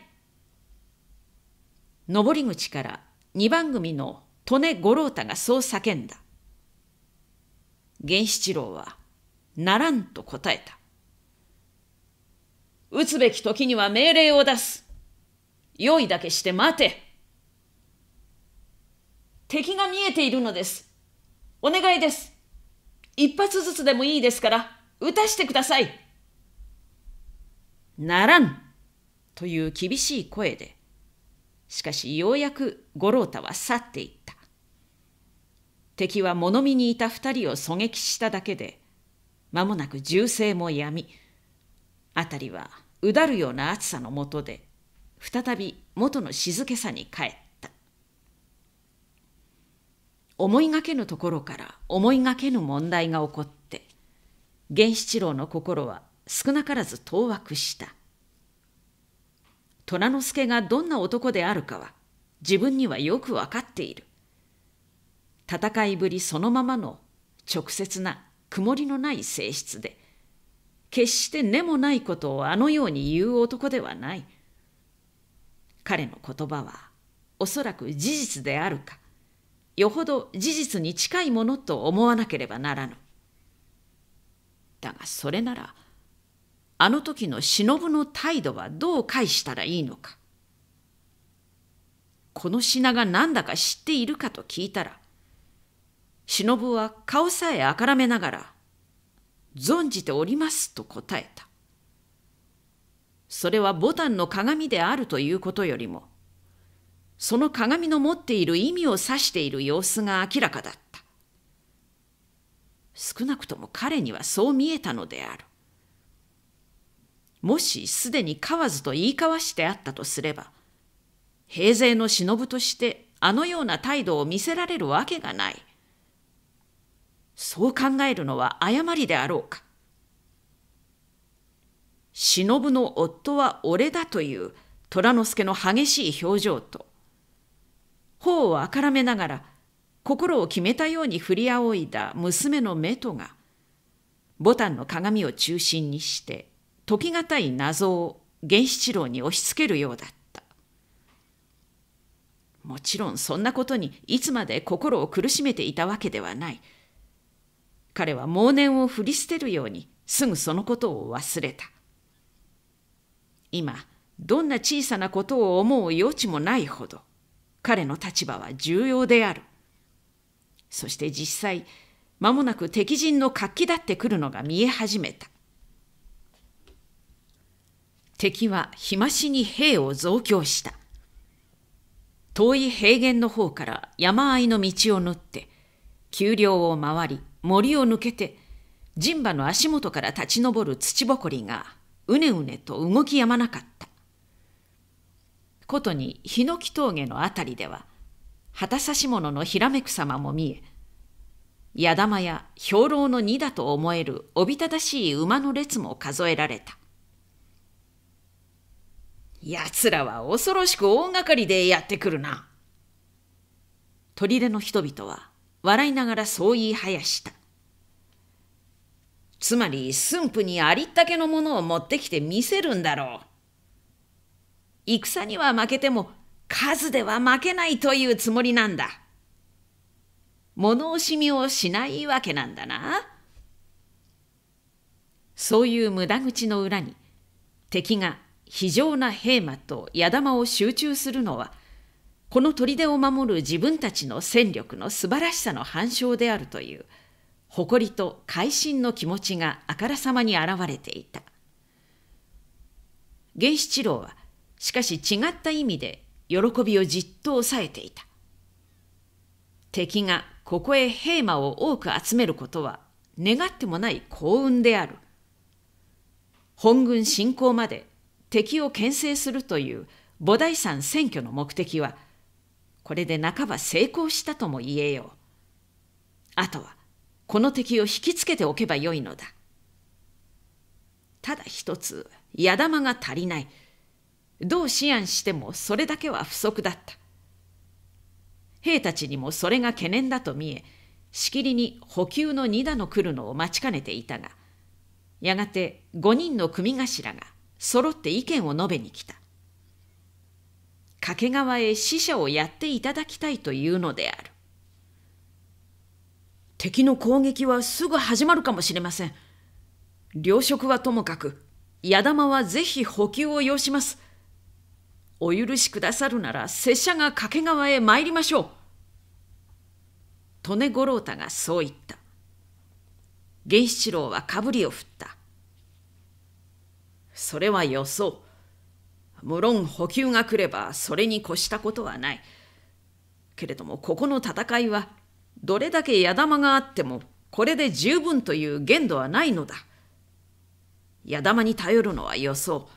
上り口から二番組の利根五郎太がそう叫んだ。源七郎は、ならんと答えた。撃つべき時には命令を出す。用意だけして待て。敵が見えているのです。お願いです。一発ずつでもいいですから、撃たしてください。ならんという厳しい声でしかしようやく五郎太は去っていった敵は物見にいた二人を狙撃しただけで間もなく銃声もやみ辺りはうだるような暑さのもとで再び元の静けさに帰った。思いがけぬところから思いがけぬ問題が起こって源七郎の心は少なからず当惑した。虎之助がどんな男であるかは自分にはよくわかっている。戦いぶりそのままの直接な曇りのない性質で決して根もないことをあのように言う男ではない彼の言葉はおそらく事実であるかよほど事実に近いものと思わなければならぬだがそれならあの時の忍の態度はどう返したらいいのか。この品が何だか知っているかと聞いたら、忍は顔さえあからめながら、存じておりますと答えた。それはボタンの鏡であるということよりも、その鏡の持っている意味を指している様子が明らかだった。少なくとも彼にはそう見えたのである。もしすでに買わずと言い交わしてあったとすれば、平勢の忍としてあのような態度を見せられるわけがない。そう考えるのは誤りであろうか。忍の夫は俺だという虎之助の激しい表情と、頬をあからめながら心を決めたように振り仰いだ娘の目とが、ボタンの鏡を中心にして解き難い謎を源七郎に押し付けるようだったもちろんそんなことにいつまで心を苦しめていたわけではない彼は妄念を振り捨てるようにすぐそのことを忘れた。今どんな小さなことを思う余地もないほど彼の立場は重要である。そして実際間もなく敵陣の活気だってくるのが見え始めた。敵は日増しに兵を増強した。遠い平原の方から山あいの道を縫って、丘陵を回り、森を抜けて、陣馬の足元から立ち上る土ぼこりがうねうねと動きやまなかった。ことにヒノキ峠のあたりでは、旗差し物のひらめく様も見え、矢玉や兵糧の荷だと思えるおびただしい馬の列も数えられた。奴らは恐ろしく大掛かりでやってくるな。砦の人々は笑いながらそう言いはやした。つまり駿府にありったけのものを持ってきて見せるんだろう。戦には負けても数では負けないというつもりなんだ。物惜しみをしないわけなんだな。そういう無駄口の裏に敵が非常な兵馬と矢玉を集中するのはこの砦を守る自分たちの戦力の素晴らしさの反証であるという誇りと会心の気持ちがあからさまに現れていた。源七郎はしかし違った意味で喜びをじっと抑えていた。敵がここへ兵馬を多く集めることは願ってもない幸運である。本軍侵攻まで敵を牽制するという菩提山選挙の目的はこれで半ば成功したとも言えよう。あとはこの敵を引きつけておけばよいのだ。ただ一つ矢玉が足りない。どう思案してもそれだけは不足だった。兵たちにもそれが懸念だと見え、しきりに補給の二打の来るのを待ちかねていたが、やがて五人の組頭が揃って意見を述べに来た。掛川へ死者をやっていただきたいというのである。敵の攻撃はすぐ始まるかもしれません。糧食はともかく、矢玉はぜひ補給を要します。お許しくださるなら拙者が掛川へ参りましょう。利根五郎太がそう言った。源七郎はかぶりを振った。それはよそう。無論補給が来ればそれに越したことはない。けれどもここの戦いはどれだけ矢玉があってもこれで十分という限度はないのだ。矢玉に頼るのは予想。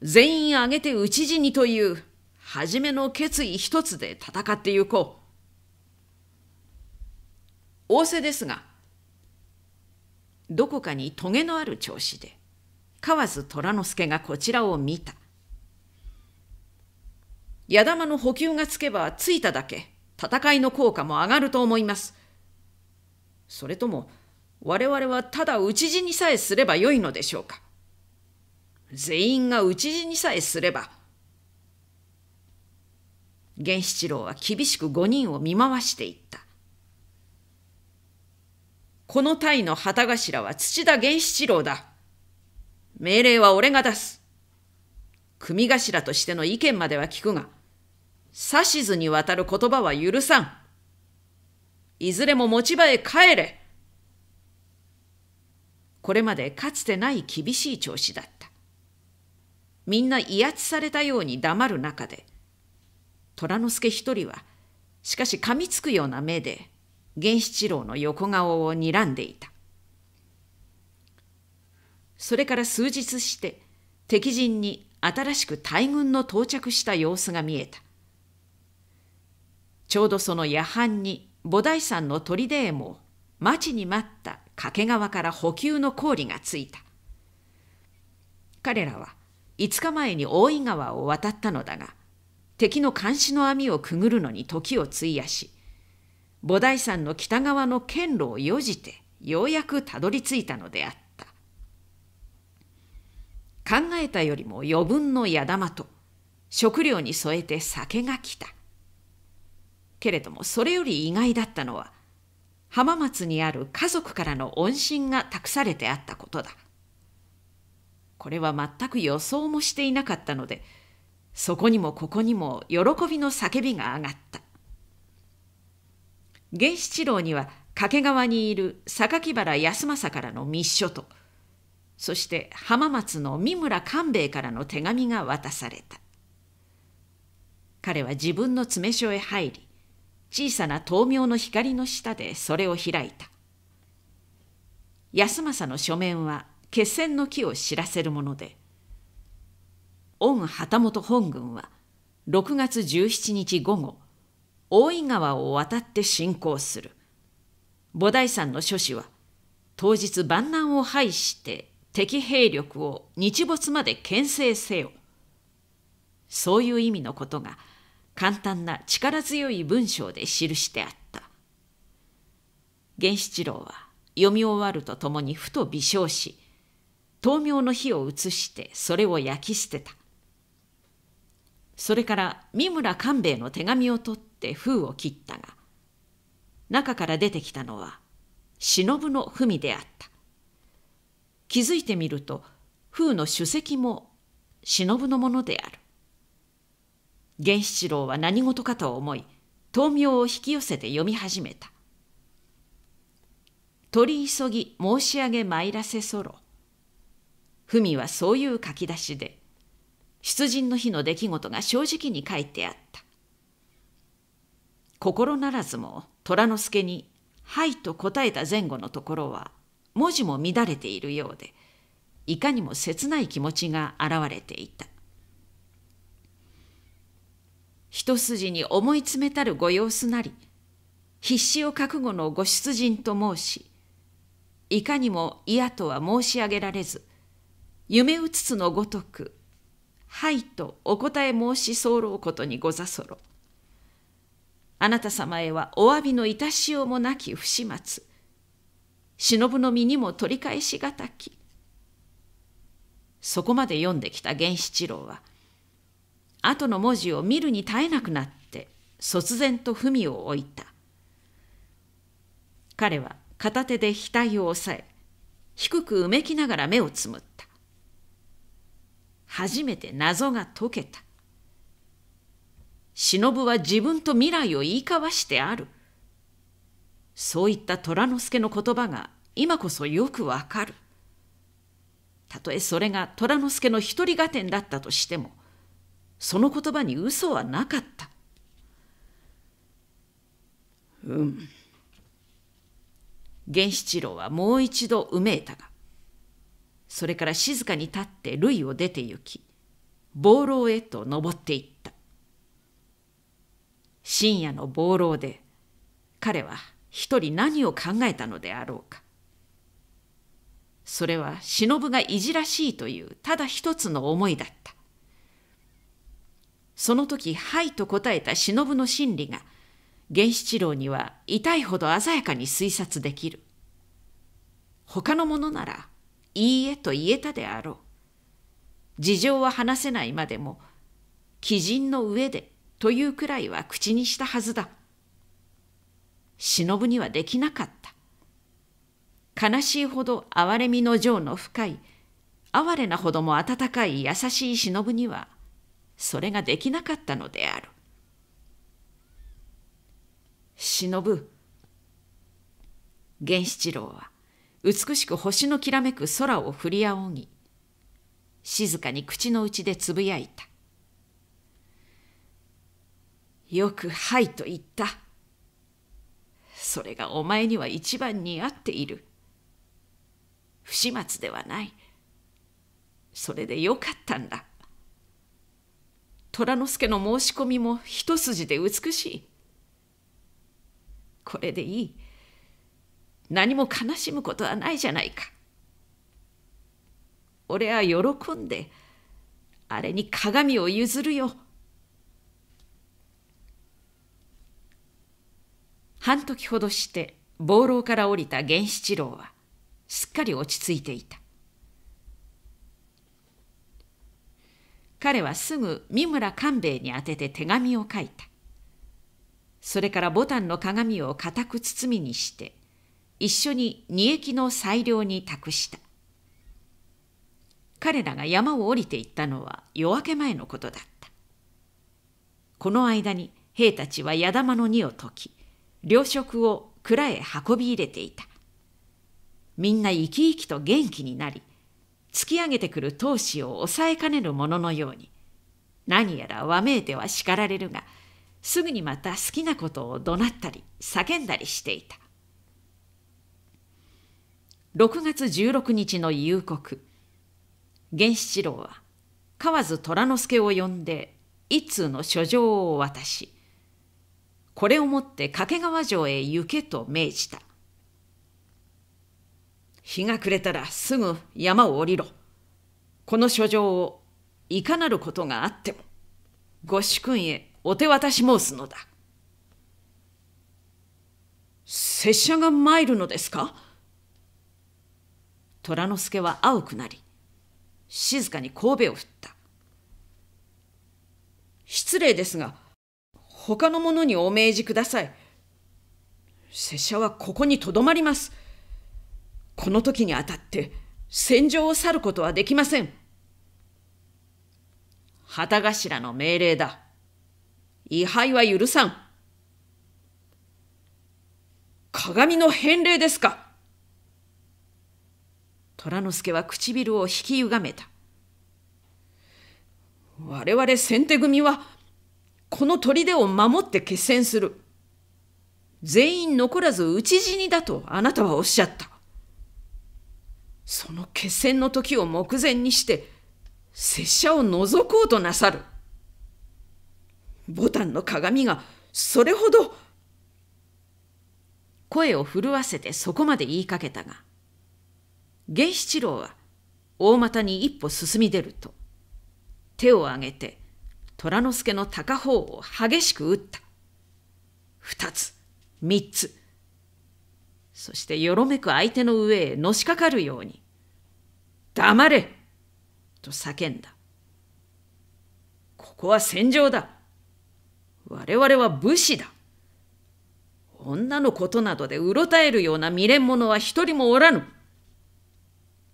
全員挙げて討ち死にという初めの決意一つで戦ってゆこう。仰せですが、どこかに棘のある調子で、河津虎之助がこちらを見た。矢玉の補給がつけばついただけ、戦いの効果も上がると思います。それとも、我々はただ討ち死にさえすればよいのでしょうか？全員が討ち死にさえすれば。源七郎は厳しく五人を見回していった。この隊の旗頭は土田源七郎だ。命令は俺が出す。組頭としての意見までは聞くが、指図にわたる言葉は許さん。いずれも持ち場へ帰れ。これまでかつてない厳しい調子だった。みんな威圧されたように黙る中で、虎之助一人は、しかし噛みつくような目で、源七郎の横顔を睨んでいた。それから数日して敵陣に新しく大軍の到着した様子が見えた。ちょうどその夜半に菩提山の砦へも待ちに待った掛川から補給の氷がついた。彼らは5日前に大井川を渡ったのだが、敵の監視の網をくぐるのに時を費やし、菩提山の北側の剣路をよじてようやくたどり着いたのであった。考えたよりも余分の矢玉と食料に添えて酒が来た。けれどもそれより意外だったのは浜松にある家族からの恩信が託されてあったことだ。これは全く予想もしていなかったのでそこにもここにも喜びの叫びが上がった。源七郎には掛川にいる榊原康政からの密書とそして浜松の三村官兵衛からの手紙が渡された。彼は自分の詰め所へ入り、小さな灯明の光の下でそれを開いた。安政の書面は決戦の木を知らせるもので、御旗本本軍は6月17日午後、大井川を渡って進行する。菩提山の諸子は当日万難を排して敵兵力を日没まで牽制せよ。そういう意味のことが簡単な力強い文章で記してあった。源七郎は読み終わるとともにふと微笑し、灯明の火を移してそれを焼き捨てた。それから三村官兵衛の手紙を取って封を切ったが、中から出てきたのは忍の文であった。気づいてみると風の首席も忍のものである源七郎は何事かと思い灯明を引き寄せて読み始めた「取り急ぎ申し上げ参らせそろ」文はそういう書き出しで出陣の日の出来事が正直に書いてあった。心ならずも虎之助に「はい」と答えた前後のところは文字も乱れているようでいかにも切ない気持ちが現れていた。一筋に思い詰めたるご様子なり必死を覚悟のご出陣と申しいかにも嫌とは申し上げられず夢うつつのごとく「はい」とお答え申し候うことにござそろあなた様へはお詫びのいたしようもなき不始末忍の身にも取り返しがたき。そこまで読んできた源七郎は、後の文字を見るに耐えなくなって、卒然と文を置いた。彼は片手で額を押さえ、低くうめきながら目をつむった。初めて謎が解けた。忍は自分と未来を言い交わしてある。そういった虎之助の言葉が今こそよくわかる。たとえそれが虎之助の一人合点だったとしてもその言葉に嘘はなかった。うん。源七郎はもう一度うめいたがそれから静かに立って塁を出て行き望楼へと登っていった。深夜の望楼で彼は一人何を考えたのであろうか。それは忍がいじらしいというただ一つの思いだった。その時「はい」と答えた忍の心理が源七郎には痛いほど鮮やかに推察できる。他の者なら「いいえ」と言えたであろう。事情は話せないまでも鬼人の上でというくらいは口にしたはずだ。忍にはできなかった。悲しいほど哀れみの情の深い哀れなほども温かい優しい忍にはそれができなかったのである。忍源七郎は美しく星のきらめく空を振り仰ぎ静かに口の内でつぶやいた。よく「はい」と言った。それがお前には一番似合っている。不始末ではない。それでよかったんだ。虎之助の申し込みも一筋で美しい。これでいい。何も悲しむことはないじゃないか。俺は喜んであれに鏡を譲るよ。半時ほどして望楼から降りた源七郎はすっかり落ち着いていた。彼はすぐ三村官兵衛に宛てて手紙を書いた。それからボタンの鏡を固く包みにして、一緒に二駅の裁量に託した。彼らが山を降りていったのは夜明け前のことだった。この間に兵たちは矢玉の荷を解き、糧食を蔵へ運び入れていた。みんな生き生きと元気になり、突き上げてくる闘志を抑えかねるもののように。何やらわめいては叱られるがすぐにまた好きなことを怒鳴ったり叫んだりしていた。6月16日の夕刻源七郎は河津虎之助を呼んで一通の書状を渡しこれをもって掛川城へ行けと命じた。日が暮れたらすぐ山を降りろ。この書状をいかなることがあっても、ご主君へお手渡し申すのだ。拙者が参るのですか？虎之助は青くなり、静かに神戸を振った。失礼ですが、他の者にお命じください。拙者はここにとどまります。この時にあたって戦場を去ることはできません。旗頭の命令だ。位牌は許さん。鏡の返礼ですか虎之助は唇を引きゆがめた。我々先手組はこの砦を守って決戦する。全員残らず討ち死にだとあなたはおっしゃった。その決戦の時を目前にして拙者を覗こうとなさる。ボタンの鏡がそれほど声を震わせてそこまで言いかけたが源七郎は大股に一歩進み出ると手を挙げて虎之助の高方を激しく打った。二つ三つそしてよろめく相手の上へのしかかるように「黙れ!」と叫んだ。ここは戦場だ。我々は武士だ。女のことなどでうろたえるような未練者は一人もおらぬ。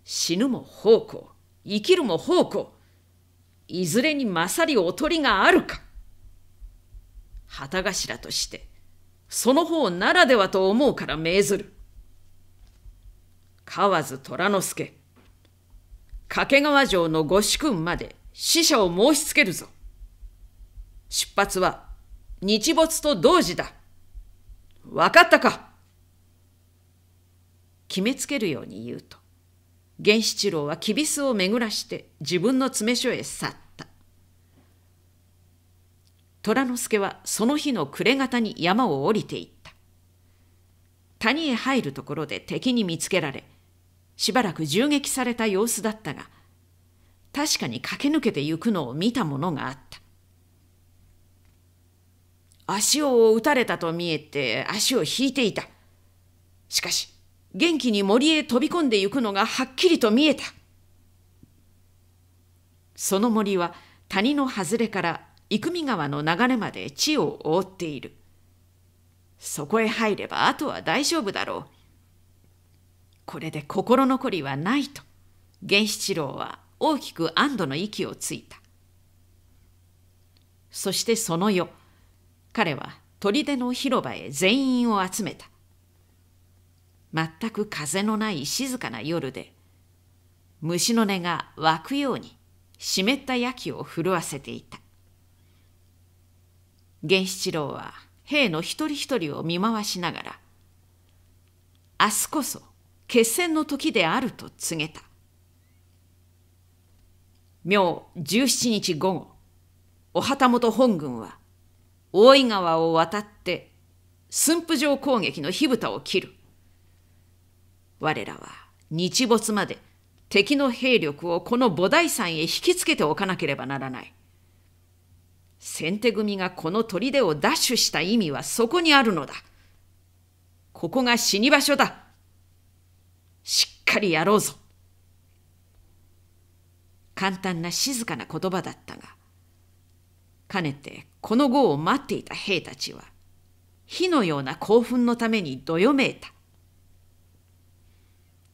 死ぬも奉公、生きるも奉公。いずれに勝り劣りがあるか。旗頭として、その方ならではと思うから命ずる。河津虎之助掛川城の御主君まで死者を申しつけるぞ。出発は日没と同時だ。わかったか決めつけるように言うと、源七郎はきびすを巡らして自分の詰所へ去った。虎之助はその日の暮れ方に山を降りていった。谷へ入るところで敵に見つけられ、しばらく銃撃された様子だったが、確かに駆け抜けてゆくのを見たものがあった。足を撃たれたと見えて足を引いていた。しかし、元気に森へ飛び込んでゆくのがはっきりと見えた。その森は谷の外れから生見川の流れまで地を覆っている。そこへ入ればあとは大丈夫だろう。これで心残りはないと、源七郎は大きく安堵の息をついた。そしてその夜、彼は砦の広場へ全員を集めた。全く風のない静かな夜で、虫の音が湧くように湿った焼きを震わせていた。源七郎は兵の一人一人を見回しながら、明日こそ決戦の時であると告げた。明17日午後、お旗本本軍は大井川を渡って駿府城攻撃の火蓋を切る。我らは日没まで敵の兵力をこの菩提山へ引きつけておかなければならない。先手組がこの砦を奪取した意味はそこにあるのだ。ここが死に場所だ。しっかりやろうぞ。簡単な静かな言葉だったが、かねてこの号を待っていた兵たちは火のような興奮のためにどよめいた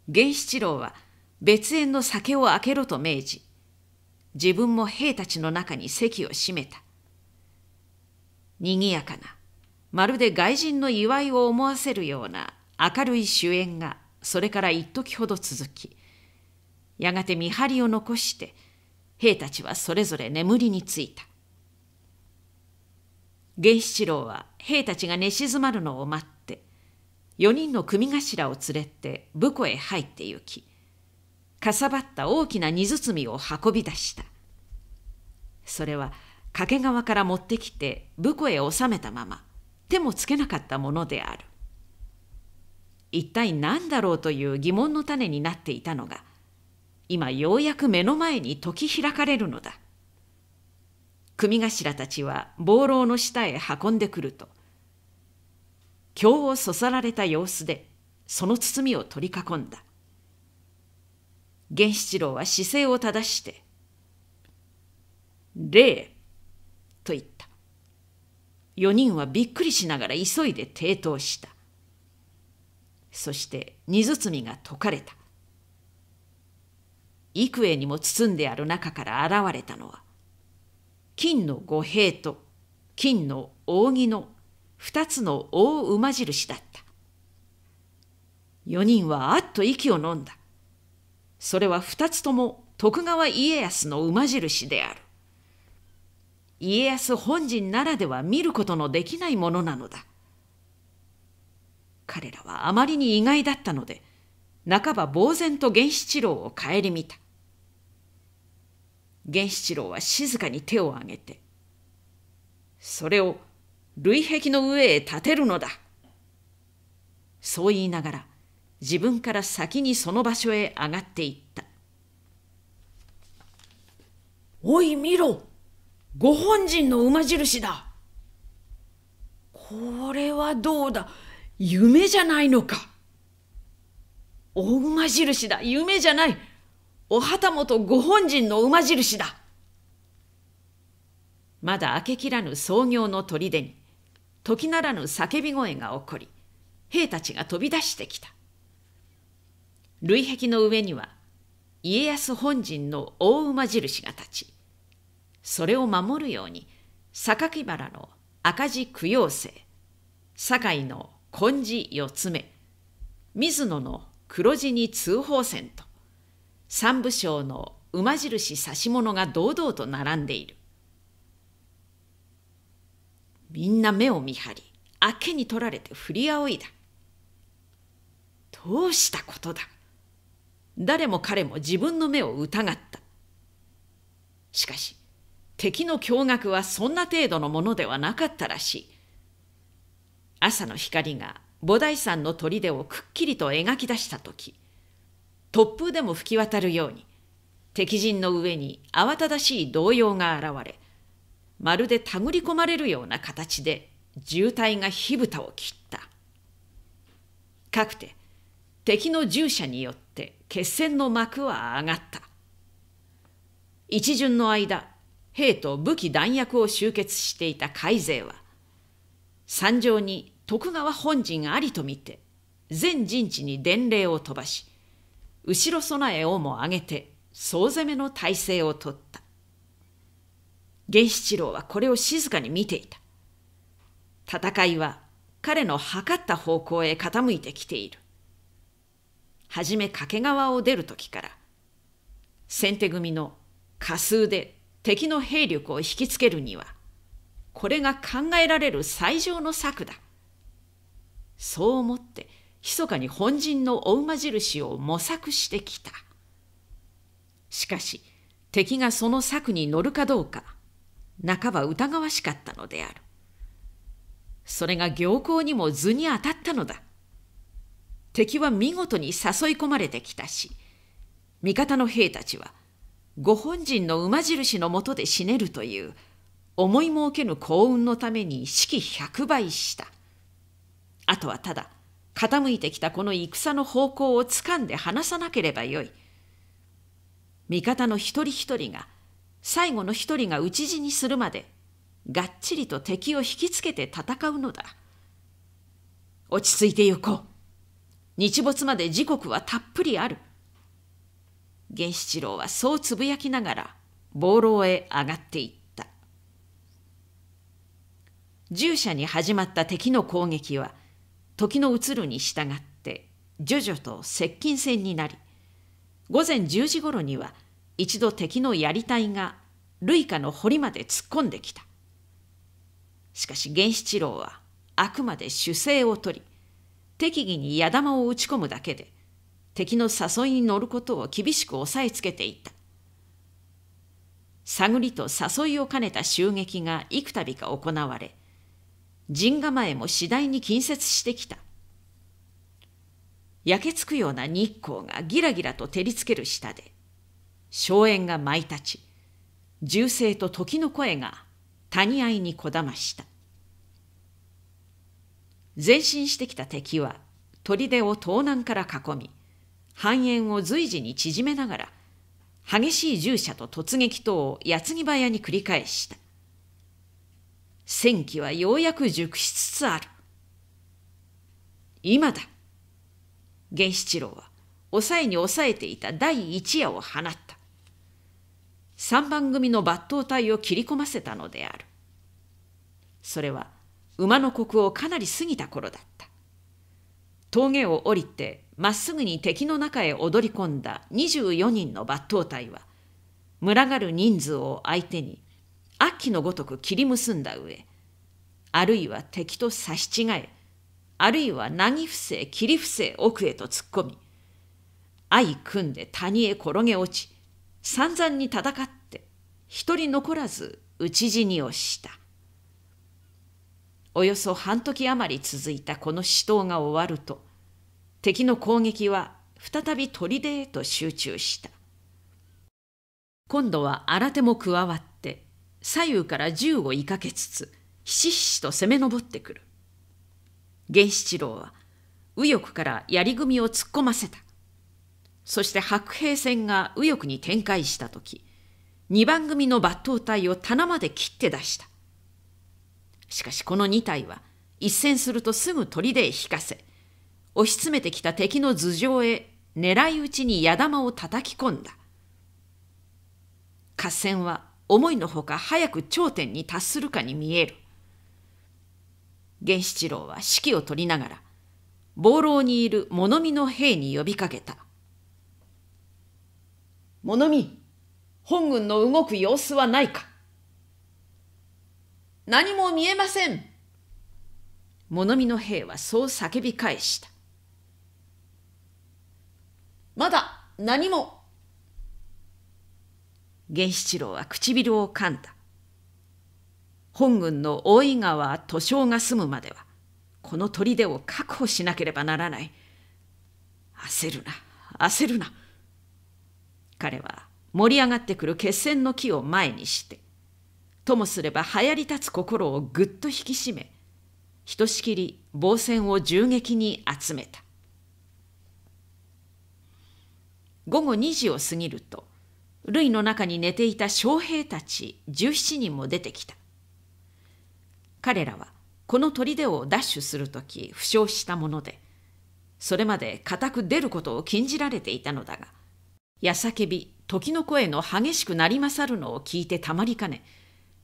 源七郎は別園の酒を開けろと命じ自分も兵たちの中に席を占めたにぎやかなまるで外人の祝いを思わせるような明るい主演がそれから一時ほど続きやがて見張りを残して兵たちはそれぞれ眠りについた。源七郎は兵たちが寝静まるのを待って4人の組頭を連れて武庫へ入って行きかさばった大きな荷包みを運び出した。それは掛川から持ってきて武庫へ収めたまま手もつけなかったものである。一体何だろうという疑問の種になっていたのが今ようやく目の前に解き開かれるのだ。組頭たちは望楼の下へ運んでくると経をそそられた様子でその包みを取り囲んだ。源七郎は姿勢を正して「礼」と言った。4人はびっくりしながら急いで抵当した。そして荷包みが解かれた幾重にも包んである中から現れたのは金の五兵と金の扇の二つの大馬印だった。四人はあっと息を飲んだ。それは二つとも徳川家康の馬印である。家康本陣ならでは見ることのできないものなのだ。彼らはあまりに意外だったので、半ば呆然と源七郎を顧みた。源七郎は静かに手を挙げて、それを類壁の上へ立てるのだ。そう言いながら自分から先にその場所へ上がっていった。おい見ろご本人の馬印だこれはどうだ夢じゃないのか。お馬印だ。夢じゃない。お旗本ご本人の馬印だ。まだ明けきらぬ創業の砦に時ならぬ叫び声が起こり兵たちが飛び出してきた。類壁の上には家康本陣の大馬印が立ちそれを守るように榊原の赤字供養生堺の金字四つ目水野の黒字に通報線と三部省の馬印指物が堂々と並んでいる。みんな目を見張り、あけに取られて振り仰いだ。どうしたことだ誰も彼も自分の目を疑った。しかし、敵の驚愕はそんな程度のものではなかったらしい。朝の光が菩提山の砦をくっきりと描き出した時突風でも吹き渡るように敵陣の上に慌ただしい動揺が現れまるで手繰り込まれるような形で渋滞が火蓋を切った。かくて敵の従者によって決戦の幕は上がった。一巡の間兵と武器弾薬を集結していた海勢は山上に徳川本陣ありと見て全陣地に伝令を飛ばし後ろ備えをも上げて総攻めの体制をとった。源七郎はこれを静かに見ていた。戦いは彼の測った方向へ傾いてきている。はじめ掛川を出る時から先手組の下数で敵の兵力を引きつけるにはこれが考えられる最上の策だ。そう思って密かに本陣のお馬印を模索してきた。しかし敵がその策に乗るかどうか半ば疑わしかったのである。それが行幸にも図に当たったのだ。敵は見事に誘い込まれてきたし味方の兵たちはご本陣の馬印のもとで死ねるという思いもうけぬ幸運のために士気百倍した。あとはただ、傾いてきたこの戦の方向をつかんで離さなければよい。味方の一人一人が、最後の一人が討ち死にするまで、がっちりと敵を引きつけて戦うのだ。落ち着いて行こう。日没まで時刻はたっぷりある。源七郎はそうつぶやきながら、望楼へ上がっていった。従者に始まった敵の攻撃は時の移るに従って徐々と接近戦になり午前10時ごろには一度敵のやり隊が類下の堀まで突っ込んできた。しかし源七郎はあくまで守勢を取り適宜に矢玉を打ち込むだけで敵の誘いに乗ることを厳しく押さえつけていた。探りと誘いを兼ねた襲撃が幾度か行われ陣構えも次第に近接してきた。焼けつくような日光がギラギラと照りつける下で、荘園が舞い立ち、銃声と時の声が谷合にこだました。前進してきた敵は砦を東南から囲み、半円を随時に縮めながら、激しい従者と突撃等を矢継ぎ早に繰り返した。戦機はようやく熟しつつある。今だ。源七郎は抑えに抑えていた第一夜を放った。三番組の抜刀隊を切り込ませたのである。それは馬の国をかなり過ぎた頃だった。峠を降りてまっすぐに敵の中へ踊り込んだ24人の抜刀隊は群がる人数を相手に秋のごとく切り結んだ上あるいは敵と差し違えあるいは凪伏せ切り伏せ奥へと突っ込み相組んで谷へ転げ落ち散々に戦って一人残らず討ち死にをした。およそ半時余り続いたこの死闘が終わると敵の攻撃は再び砦へと集中した。今度は新手も加わって左右から銃を追いかけつつひしひしと攻め上ってくる。源七郎は右翼から槍組を突っ込ませた。そして白兵戦が右翼に展開した時二番組の抜刀隊を棚まで切って出した。しかしこの二隊は一戦するとすぐ砦へ引かせ押し詰めてきた敵の頭上へ狙い撃ちに矢玉を叩き込んだ。合戦は思いのほか早く頂点に達するかに見える。源七郎は指揮を取りながら、暴浪にいる物見の兵に呼びかけた。物見、本軍の動く様子はないか何も見えません。物見の兵はそう叫び返した。まだ何も。源七郎は唇を噛んだ。本軍の大井川図書が住むまでは、この砦を確保しなければならない。焦るな、焦るな。彼は盛り上がってくる決戦の木を前にして、ともすれば流行り立つ心をぐっと引き締め、ひとしきり防戦を銃撃に集めた。午後2時を過ぎると、塁の中に寝ていた将兵たち17人も出てきた。彼らはこの砦を奪取するとき負傷したもので、それまで固く出ることを禁じられていたのだが、やさけび、時の声の激しくなりまさるのを聞いてたまりかね、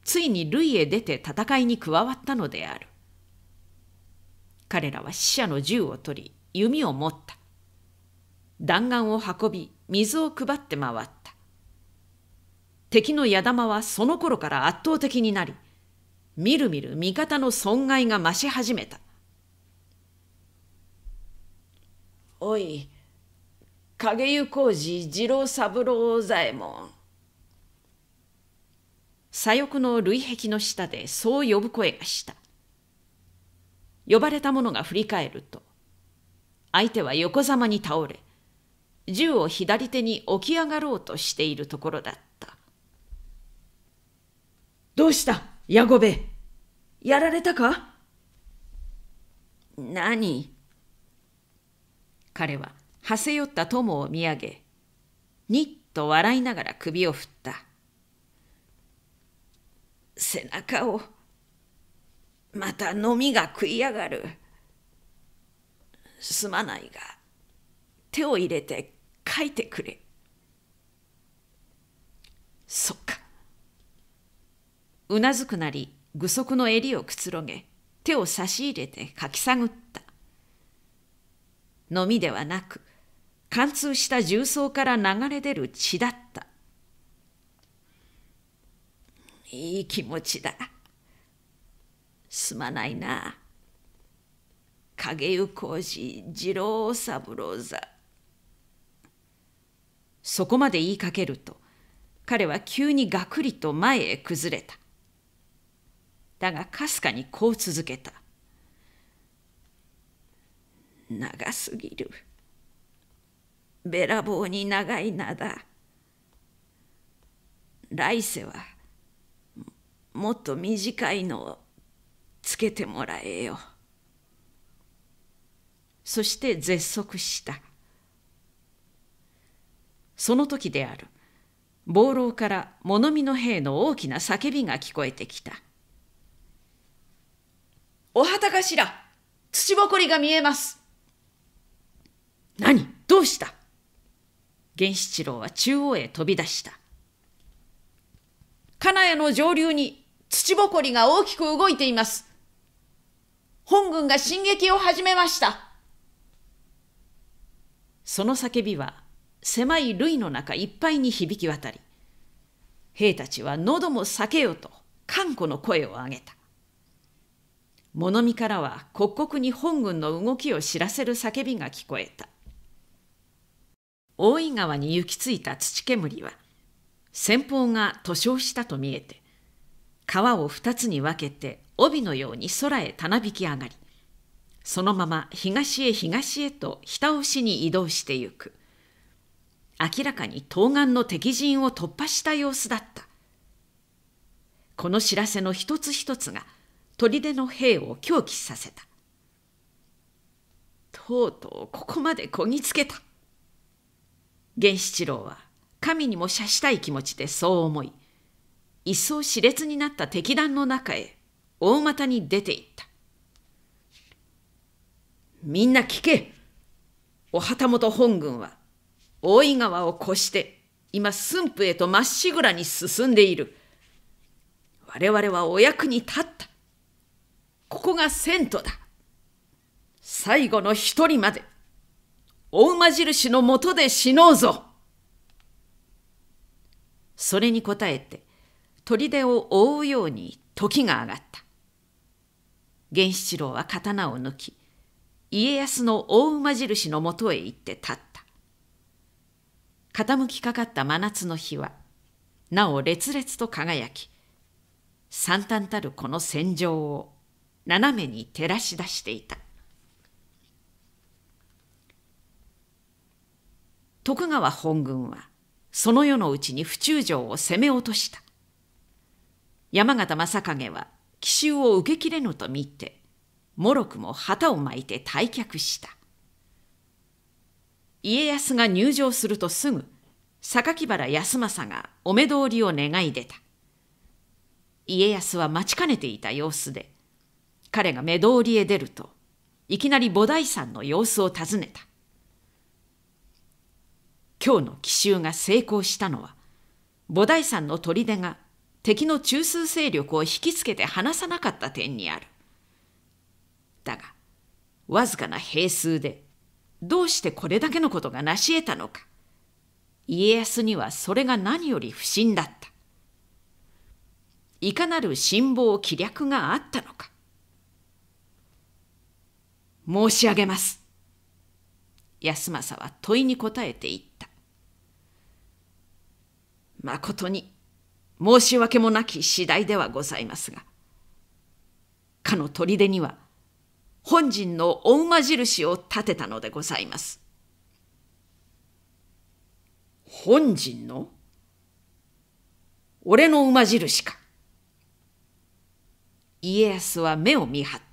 ついに塁へ出て戦いに加わったのである。彼らは死者の銃を取り、弓を持った。弾丸を運び、水を配って回った。敵の矢玉はその頃から圧倒的になり、みるみる味方の損害が増し始めた。おい、影湯工事次郎三郎左衛門。左翼の類壁の下でそう呼ぶ声がした。呼ばれた者が振り返ると、相手は横ざまに倒れ、銃を左手に起き上がろうとしているところだった。どうした矢後部やられたか？何？彼ははせ寄った友を見上げ、にっと笑いながら首を振った。背中を、また飲みが食いやがる。すまないが、手を入れて書いてくれ。そっか。うなずくなり、具足の襟をくつろげ、手を差し入れて書き探った。飲みではなく、貫通した重曹から流れ出る血だった。いい気持ちだ。すまないな。影湯工事次郎三郎座。そこまで言いかけると、彼は急にがくりと前へ崩れた。だがかすかにこう続けた。長すぎる。べらぼうに長い名だ。来世はもっと短いのをつけてもらえよ。そして絶足した。その時である。暴浪から物見の兵の大きな叫びが聞こえてきた。お旗頭、土ぼこりが見えます。何？どうした？源七郎は中央へ飛び出した。金谷の上流に土ぼこりが大きく動いています。本軍が進撃を始めました。その叫びは狭い塁の中いっぱいに響き渡り、兵たちは喉も裂けよと看護の声を上げた。物見からは刻々に本軍の動きを知らせる叫びが聞こえた。大井川に行き着いた土煙は、先方が塗装したと見えて、川を二つに分けて帯のように空へたなびき上がり、そのまま東へ東へとひた押しに移動してゆく。明らかに東岸の敵陣を突破した様子だった。この知らせの一つ一つが砦の兵を狂気させた。とうとうここまでこぎつけた。源七郎は神にも謝したい気持ちでそう思い、一層熾烈になった敵団の中へ大股に出て行った。みんな聞けお旗本本軍は大井川を越して今駿府へとまっしぐらに進んでいる。我々はお役に立った。ここが銭湯だ。最後の一人まで、お馬印のもとで死のうぞ。それに応えて砦を覆うように時が上がった源七郎は刀を抜き家康の大馬印のもとへ行って立った傾きかかった真夏の日はなお烈烈と輝き惨憺たるこの戦場を斜めに照らし出していた。徳川本軍はその夜のうちに府中城を攻め落とした。山形正景は奇襲を受けきれぬと見てもろくも旗を巻いて退却した。家康が入城するとすぐ榊原康政がお目通りを願い出た。家康は待ちかねていた様子で彼が目通りへ出るといきなり菩提山の様子を尋ねた今日の奇襲が成功したのは菩提山の砦が敵の中枢勢力を引きつけて離さなかった点にある。だがわずかな兵数でどうしてこれだけのことが成し得たのか家康にはそれが何より不審だった。いかなる辛抱気略があったのか。申し上げます。安政は問いに答えて言った。まことに申し訳もなき次第ではございますが、かの砦には本陣のお馬印を立てたのでございます。本陣の？俺の馬印か。家康は目を見張った。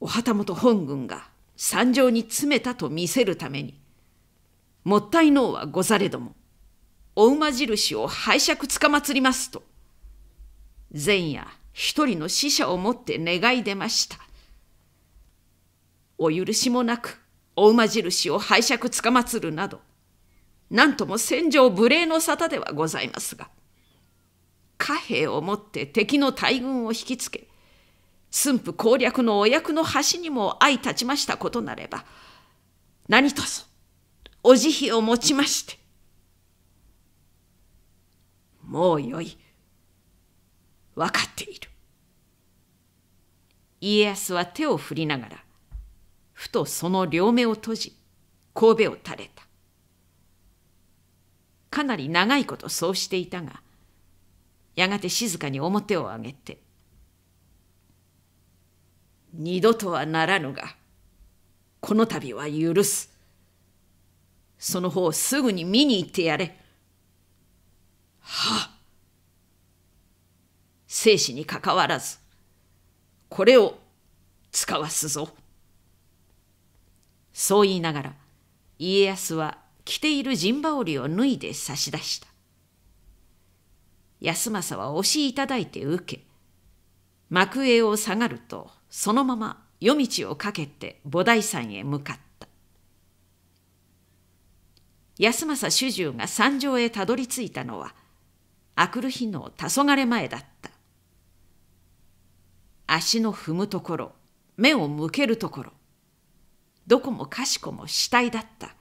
お旗本本軍が山上に詰めたと見せるためにもったいのうはござれども、お馬印を拝借つかまつりますと、前夜一人の死者をもって願い出ました。お許しもなくお馬印を拝借つかまつるなど、なんとも戦場無礼の沙汰ではございますが、貨幣をもって敵の大軍を引きつけ、駿府攻略のお役の端にも相立ちましたことなれば、何とぞお慈悲をもちまして。もうよい。分かっている。家康は手を振りながら、ふとその両目を閉じ、神戸を垂れた。かなり長いことそうしていたが、やがて静かに表を上げて、二度とはならぬが、この度は許す。その方すぐに見に行ってやれ。はあ。生死にかかわらず、これを使わすぞ。そう言いながら、家康は着ている陣羽織を脱いで差し出した。安政は押しいただいて受け、幕絵を下がると、そのまま夜道をかけて菩提山へ向かった。安政主従が山上へたどり着いたのはあくる日の黄昏前だった。足の踏むところ目を向けるところどこもかしこも死体だった。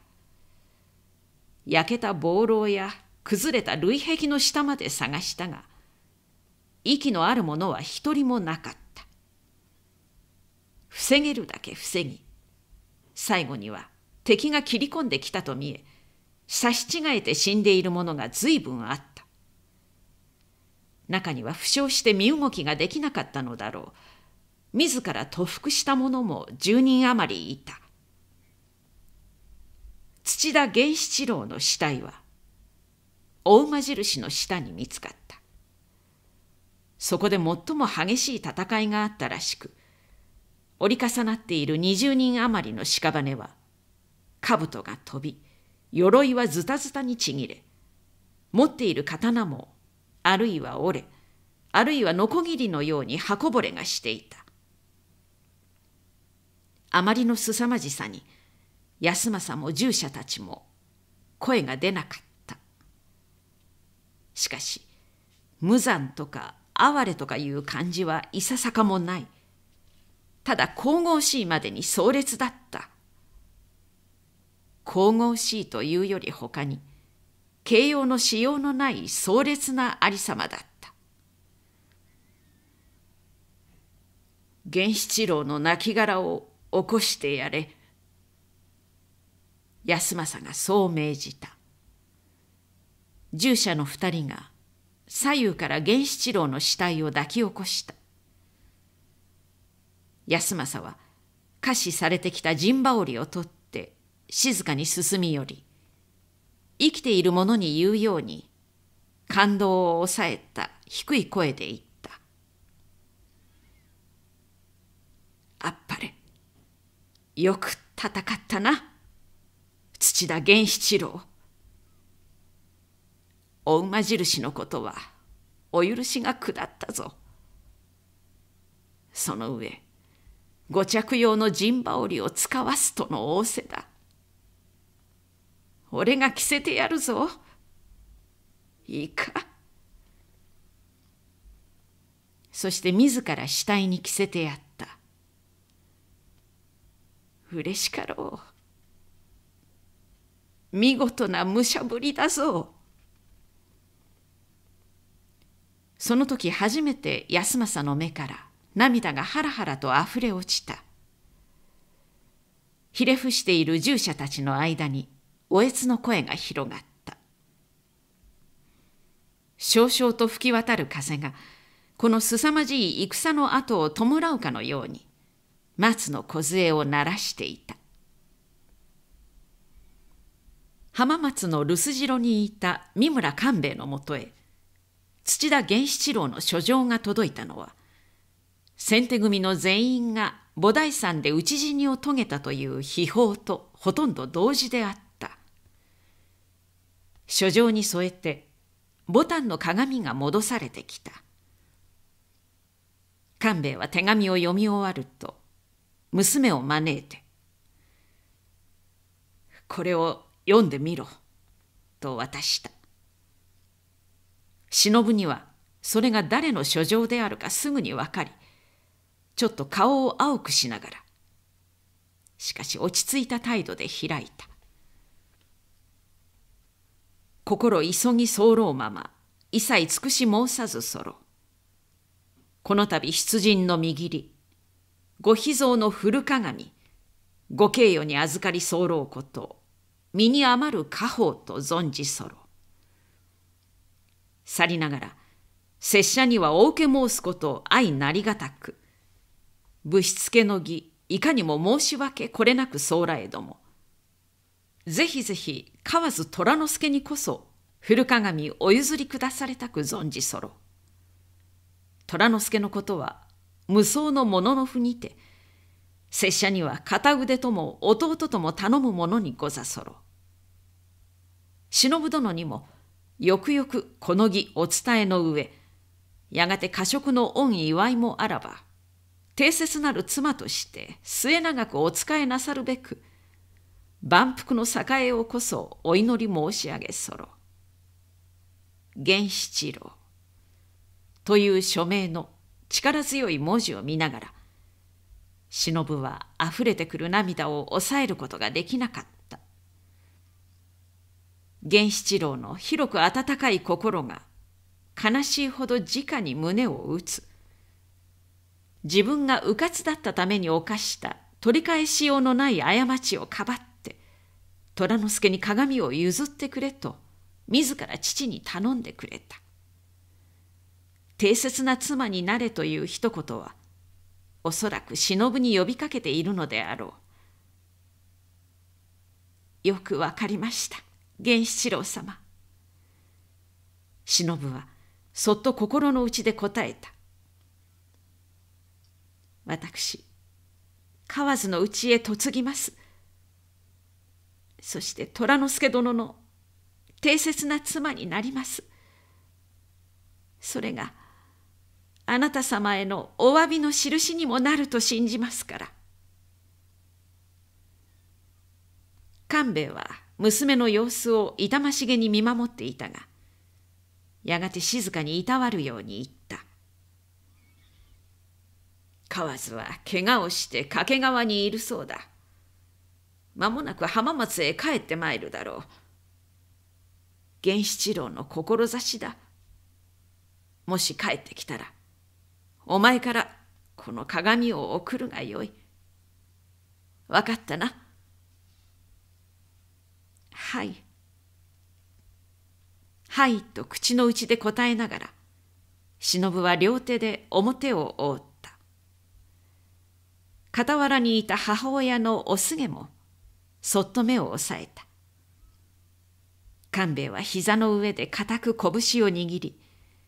焼けた暴楼や崩れた類壁の下まで探したが息のあるものは一人もなかった。防げるだけ防ぎ最後には敵が切り込んできたと見え差し違えて死んでいるものが随分あった。中には負傷して身動きができなかったのだろう。自ら塗服した者も10人余りいた。土田源七郎の死体は、お馬印の下に見つかった。そこで最も激しい戦いがあったらしく、折り重なっている20人余りの屍は、兜が飛び、鎧はズタズタにちぎれ持っている刀もあるいは折れあるいはノコギリのように刃こぼれがしていた。あまりの凄まじさに安政も従者たちも声が出なかった。しかし無残とか哀れとかいう感じはいささかもない。ただ神々しいまでに壮烈だった。神々しいというより他に形容のしようのない壮烈なありさまだった。源七郎の亡骸を起こしてやれ。安政がそう命じた。従者の二人が左右から源七郎の死体を抱き起こした。安政は下死されてきた陣羽織を取って静かに進み寄り生きている者に言うように感動を抑えた低い声で言った「あっぱれよく戦ったな土田源七郎。お馬印のことはお許しが下ったぞ。その上ご着用の陣羽織を使わすとの仰せだ俺が着せてやるぞ。いいか。そして自ら死体に着せてやった。嬉しかろう。見事な武者ぶりだぞ。その時初めて安政の目から涙がハラハラとあふれ落ちた。ひれ伏している従者たちの間におえつの声が広がった。少々と吹き渡る風が、この凄まじい戦の後を弔うかのように、松の梢を鳴らしていた。浜松の留守城にいた三村官兵衛のもとへ、土田源七郎の書状が届いたのは、先手組の全員が菩提山で討ち死にを遂げたという秘宝とほとんど同時であった。書状に添えてボタンの鏡が戻されてきた官兵衛は手紙を読み終わると娘を招いて「これを読んでみろ」と渡した忍にはそれが誰の書状であるかすぐに分かりちょっと顔を青くしながらしかし落ち着いた態度で開いた心急ぎ候まま、一切尽くし申さずそろ。この度出陣の見切り、ご秘蔵の古鏡、ご敬与に預かり候こと、身に余る家宝と存じそろ。去りながら、拙者にはお受け申すことを相なりがたく、ぶしつけの儀、いかにも申し訳これなくそうらえども、ぜひぜひ河津虎之助にこそ古鏡お譲りくだされたく存じそろ。虎之助のことは無双のもののふにて拙者には片腕とも弟とも頼むものにござそろ。忍殿にもよくよくこの儀お伝えの上やがて過食の恩祝いもあらば定説なる妻として末永くお仕えなさるべく万福の栄えをこそお祈り申し上げそろ。源七郎という署名の力強い文字を見ながら、忍は溢れてくる涙を抑えることができなかった。源七郎の広く温かい心が悲しいほど直に胸を打つ。自分が迂闊だったために犯した取り返しようのない過ちをかばって虎之助に鏡を譲ってくれと自ら父に頼んでくれた。定切な妻になれという一言はおそらく忍に呼びかけているのであろう。よくわかりました源七郎様。忍はそっと心の内で答えた。私河津の内へ嫁ぎますそして虎之助殿の定切な妻になります。それがあなた様へのお詫びの印にもなると信じますから。官兵衛は娘の様子を痛ましげに見守っていたが、やがて静かにいたわるように言った。河津は怪我をして掛川にいるそうだ。間もなく浜松へ帰ってまいるだろう。源七郎の志だ。もし帰ってきたら、お前からこの鏡を送るがよい。わかったな？はい。はいと口の内で答えながら、忍は両手で表を覆った。傍らにいた母親のおすげも、そっと目を押さえた。官兵衛は膝の上で固く拳を握り、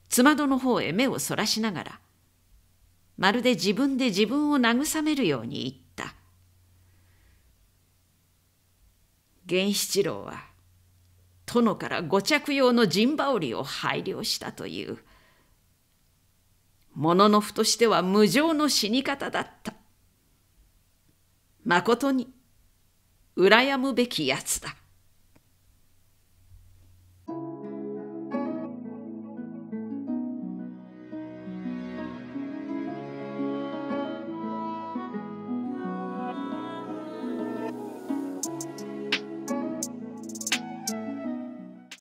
つまどの方へ目をそらしながら、まるで自分で自分を慰めるように言った。源七郎は、殿からご着用の陣羽織を拝領したという。物のふとしては無情の死に方だった。まことに、羨むべきやつだ。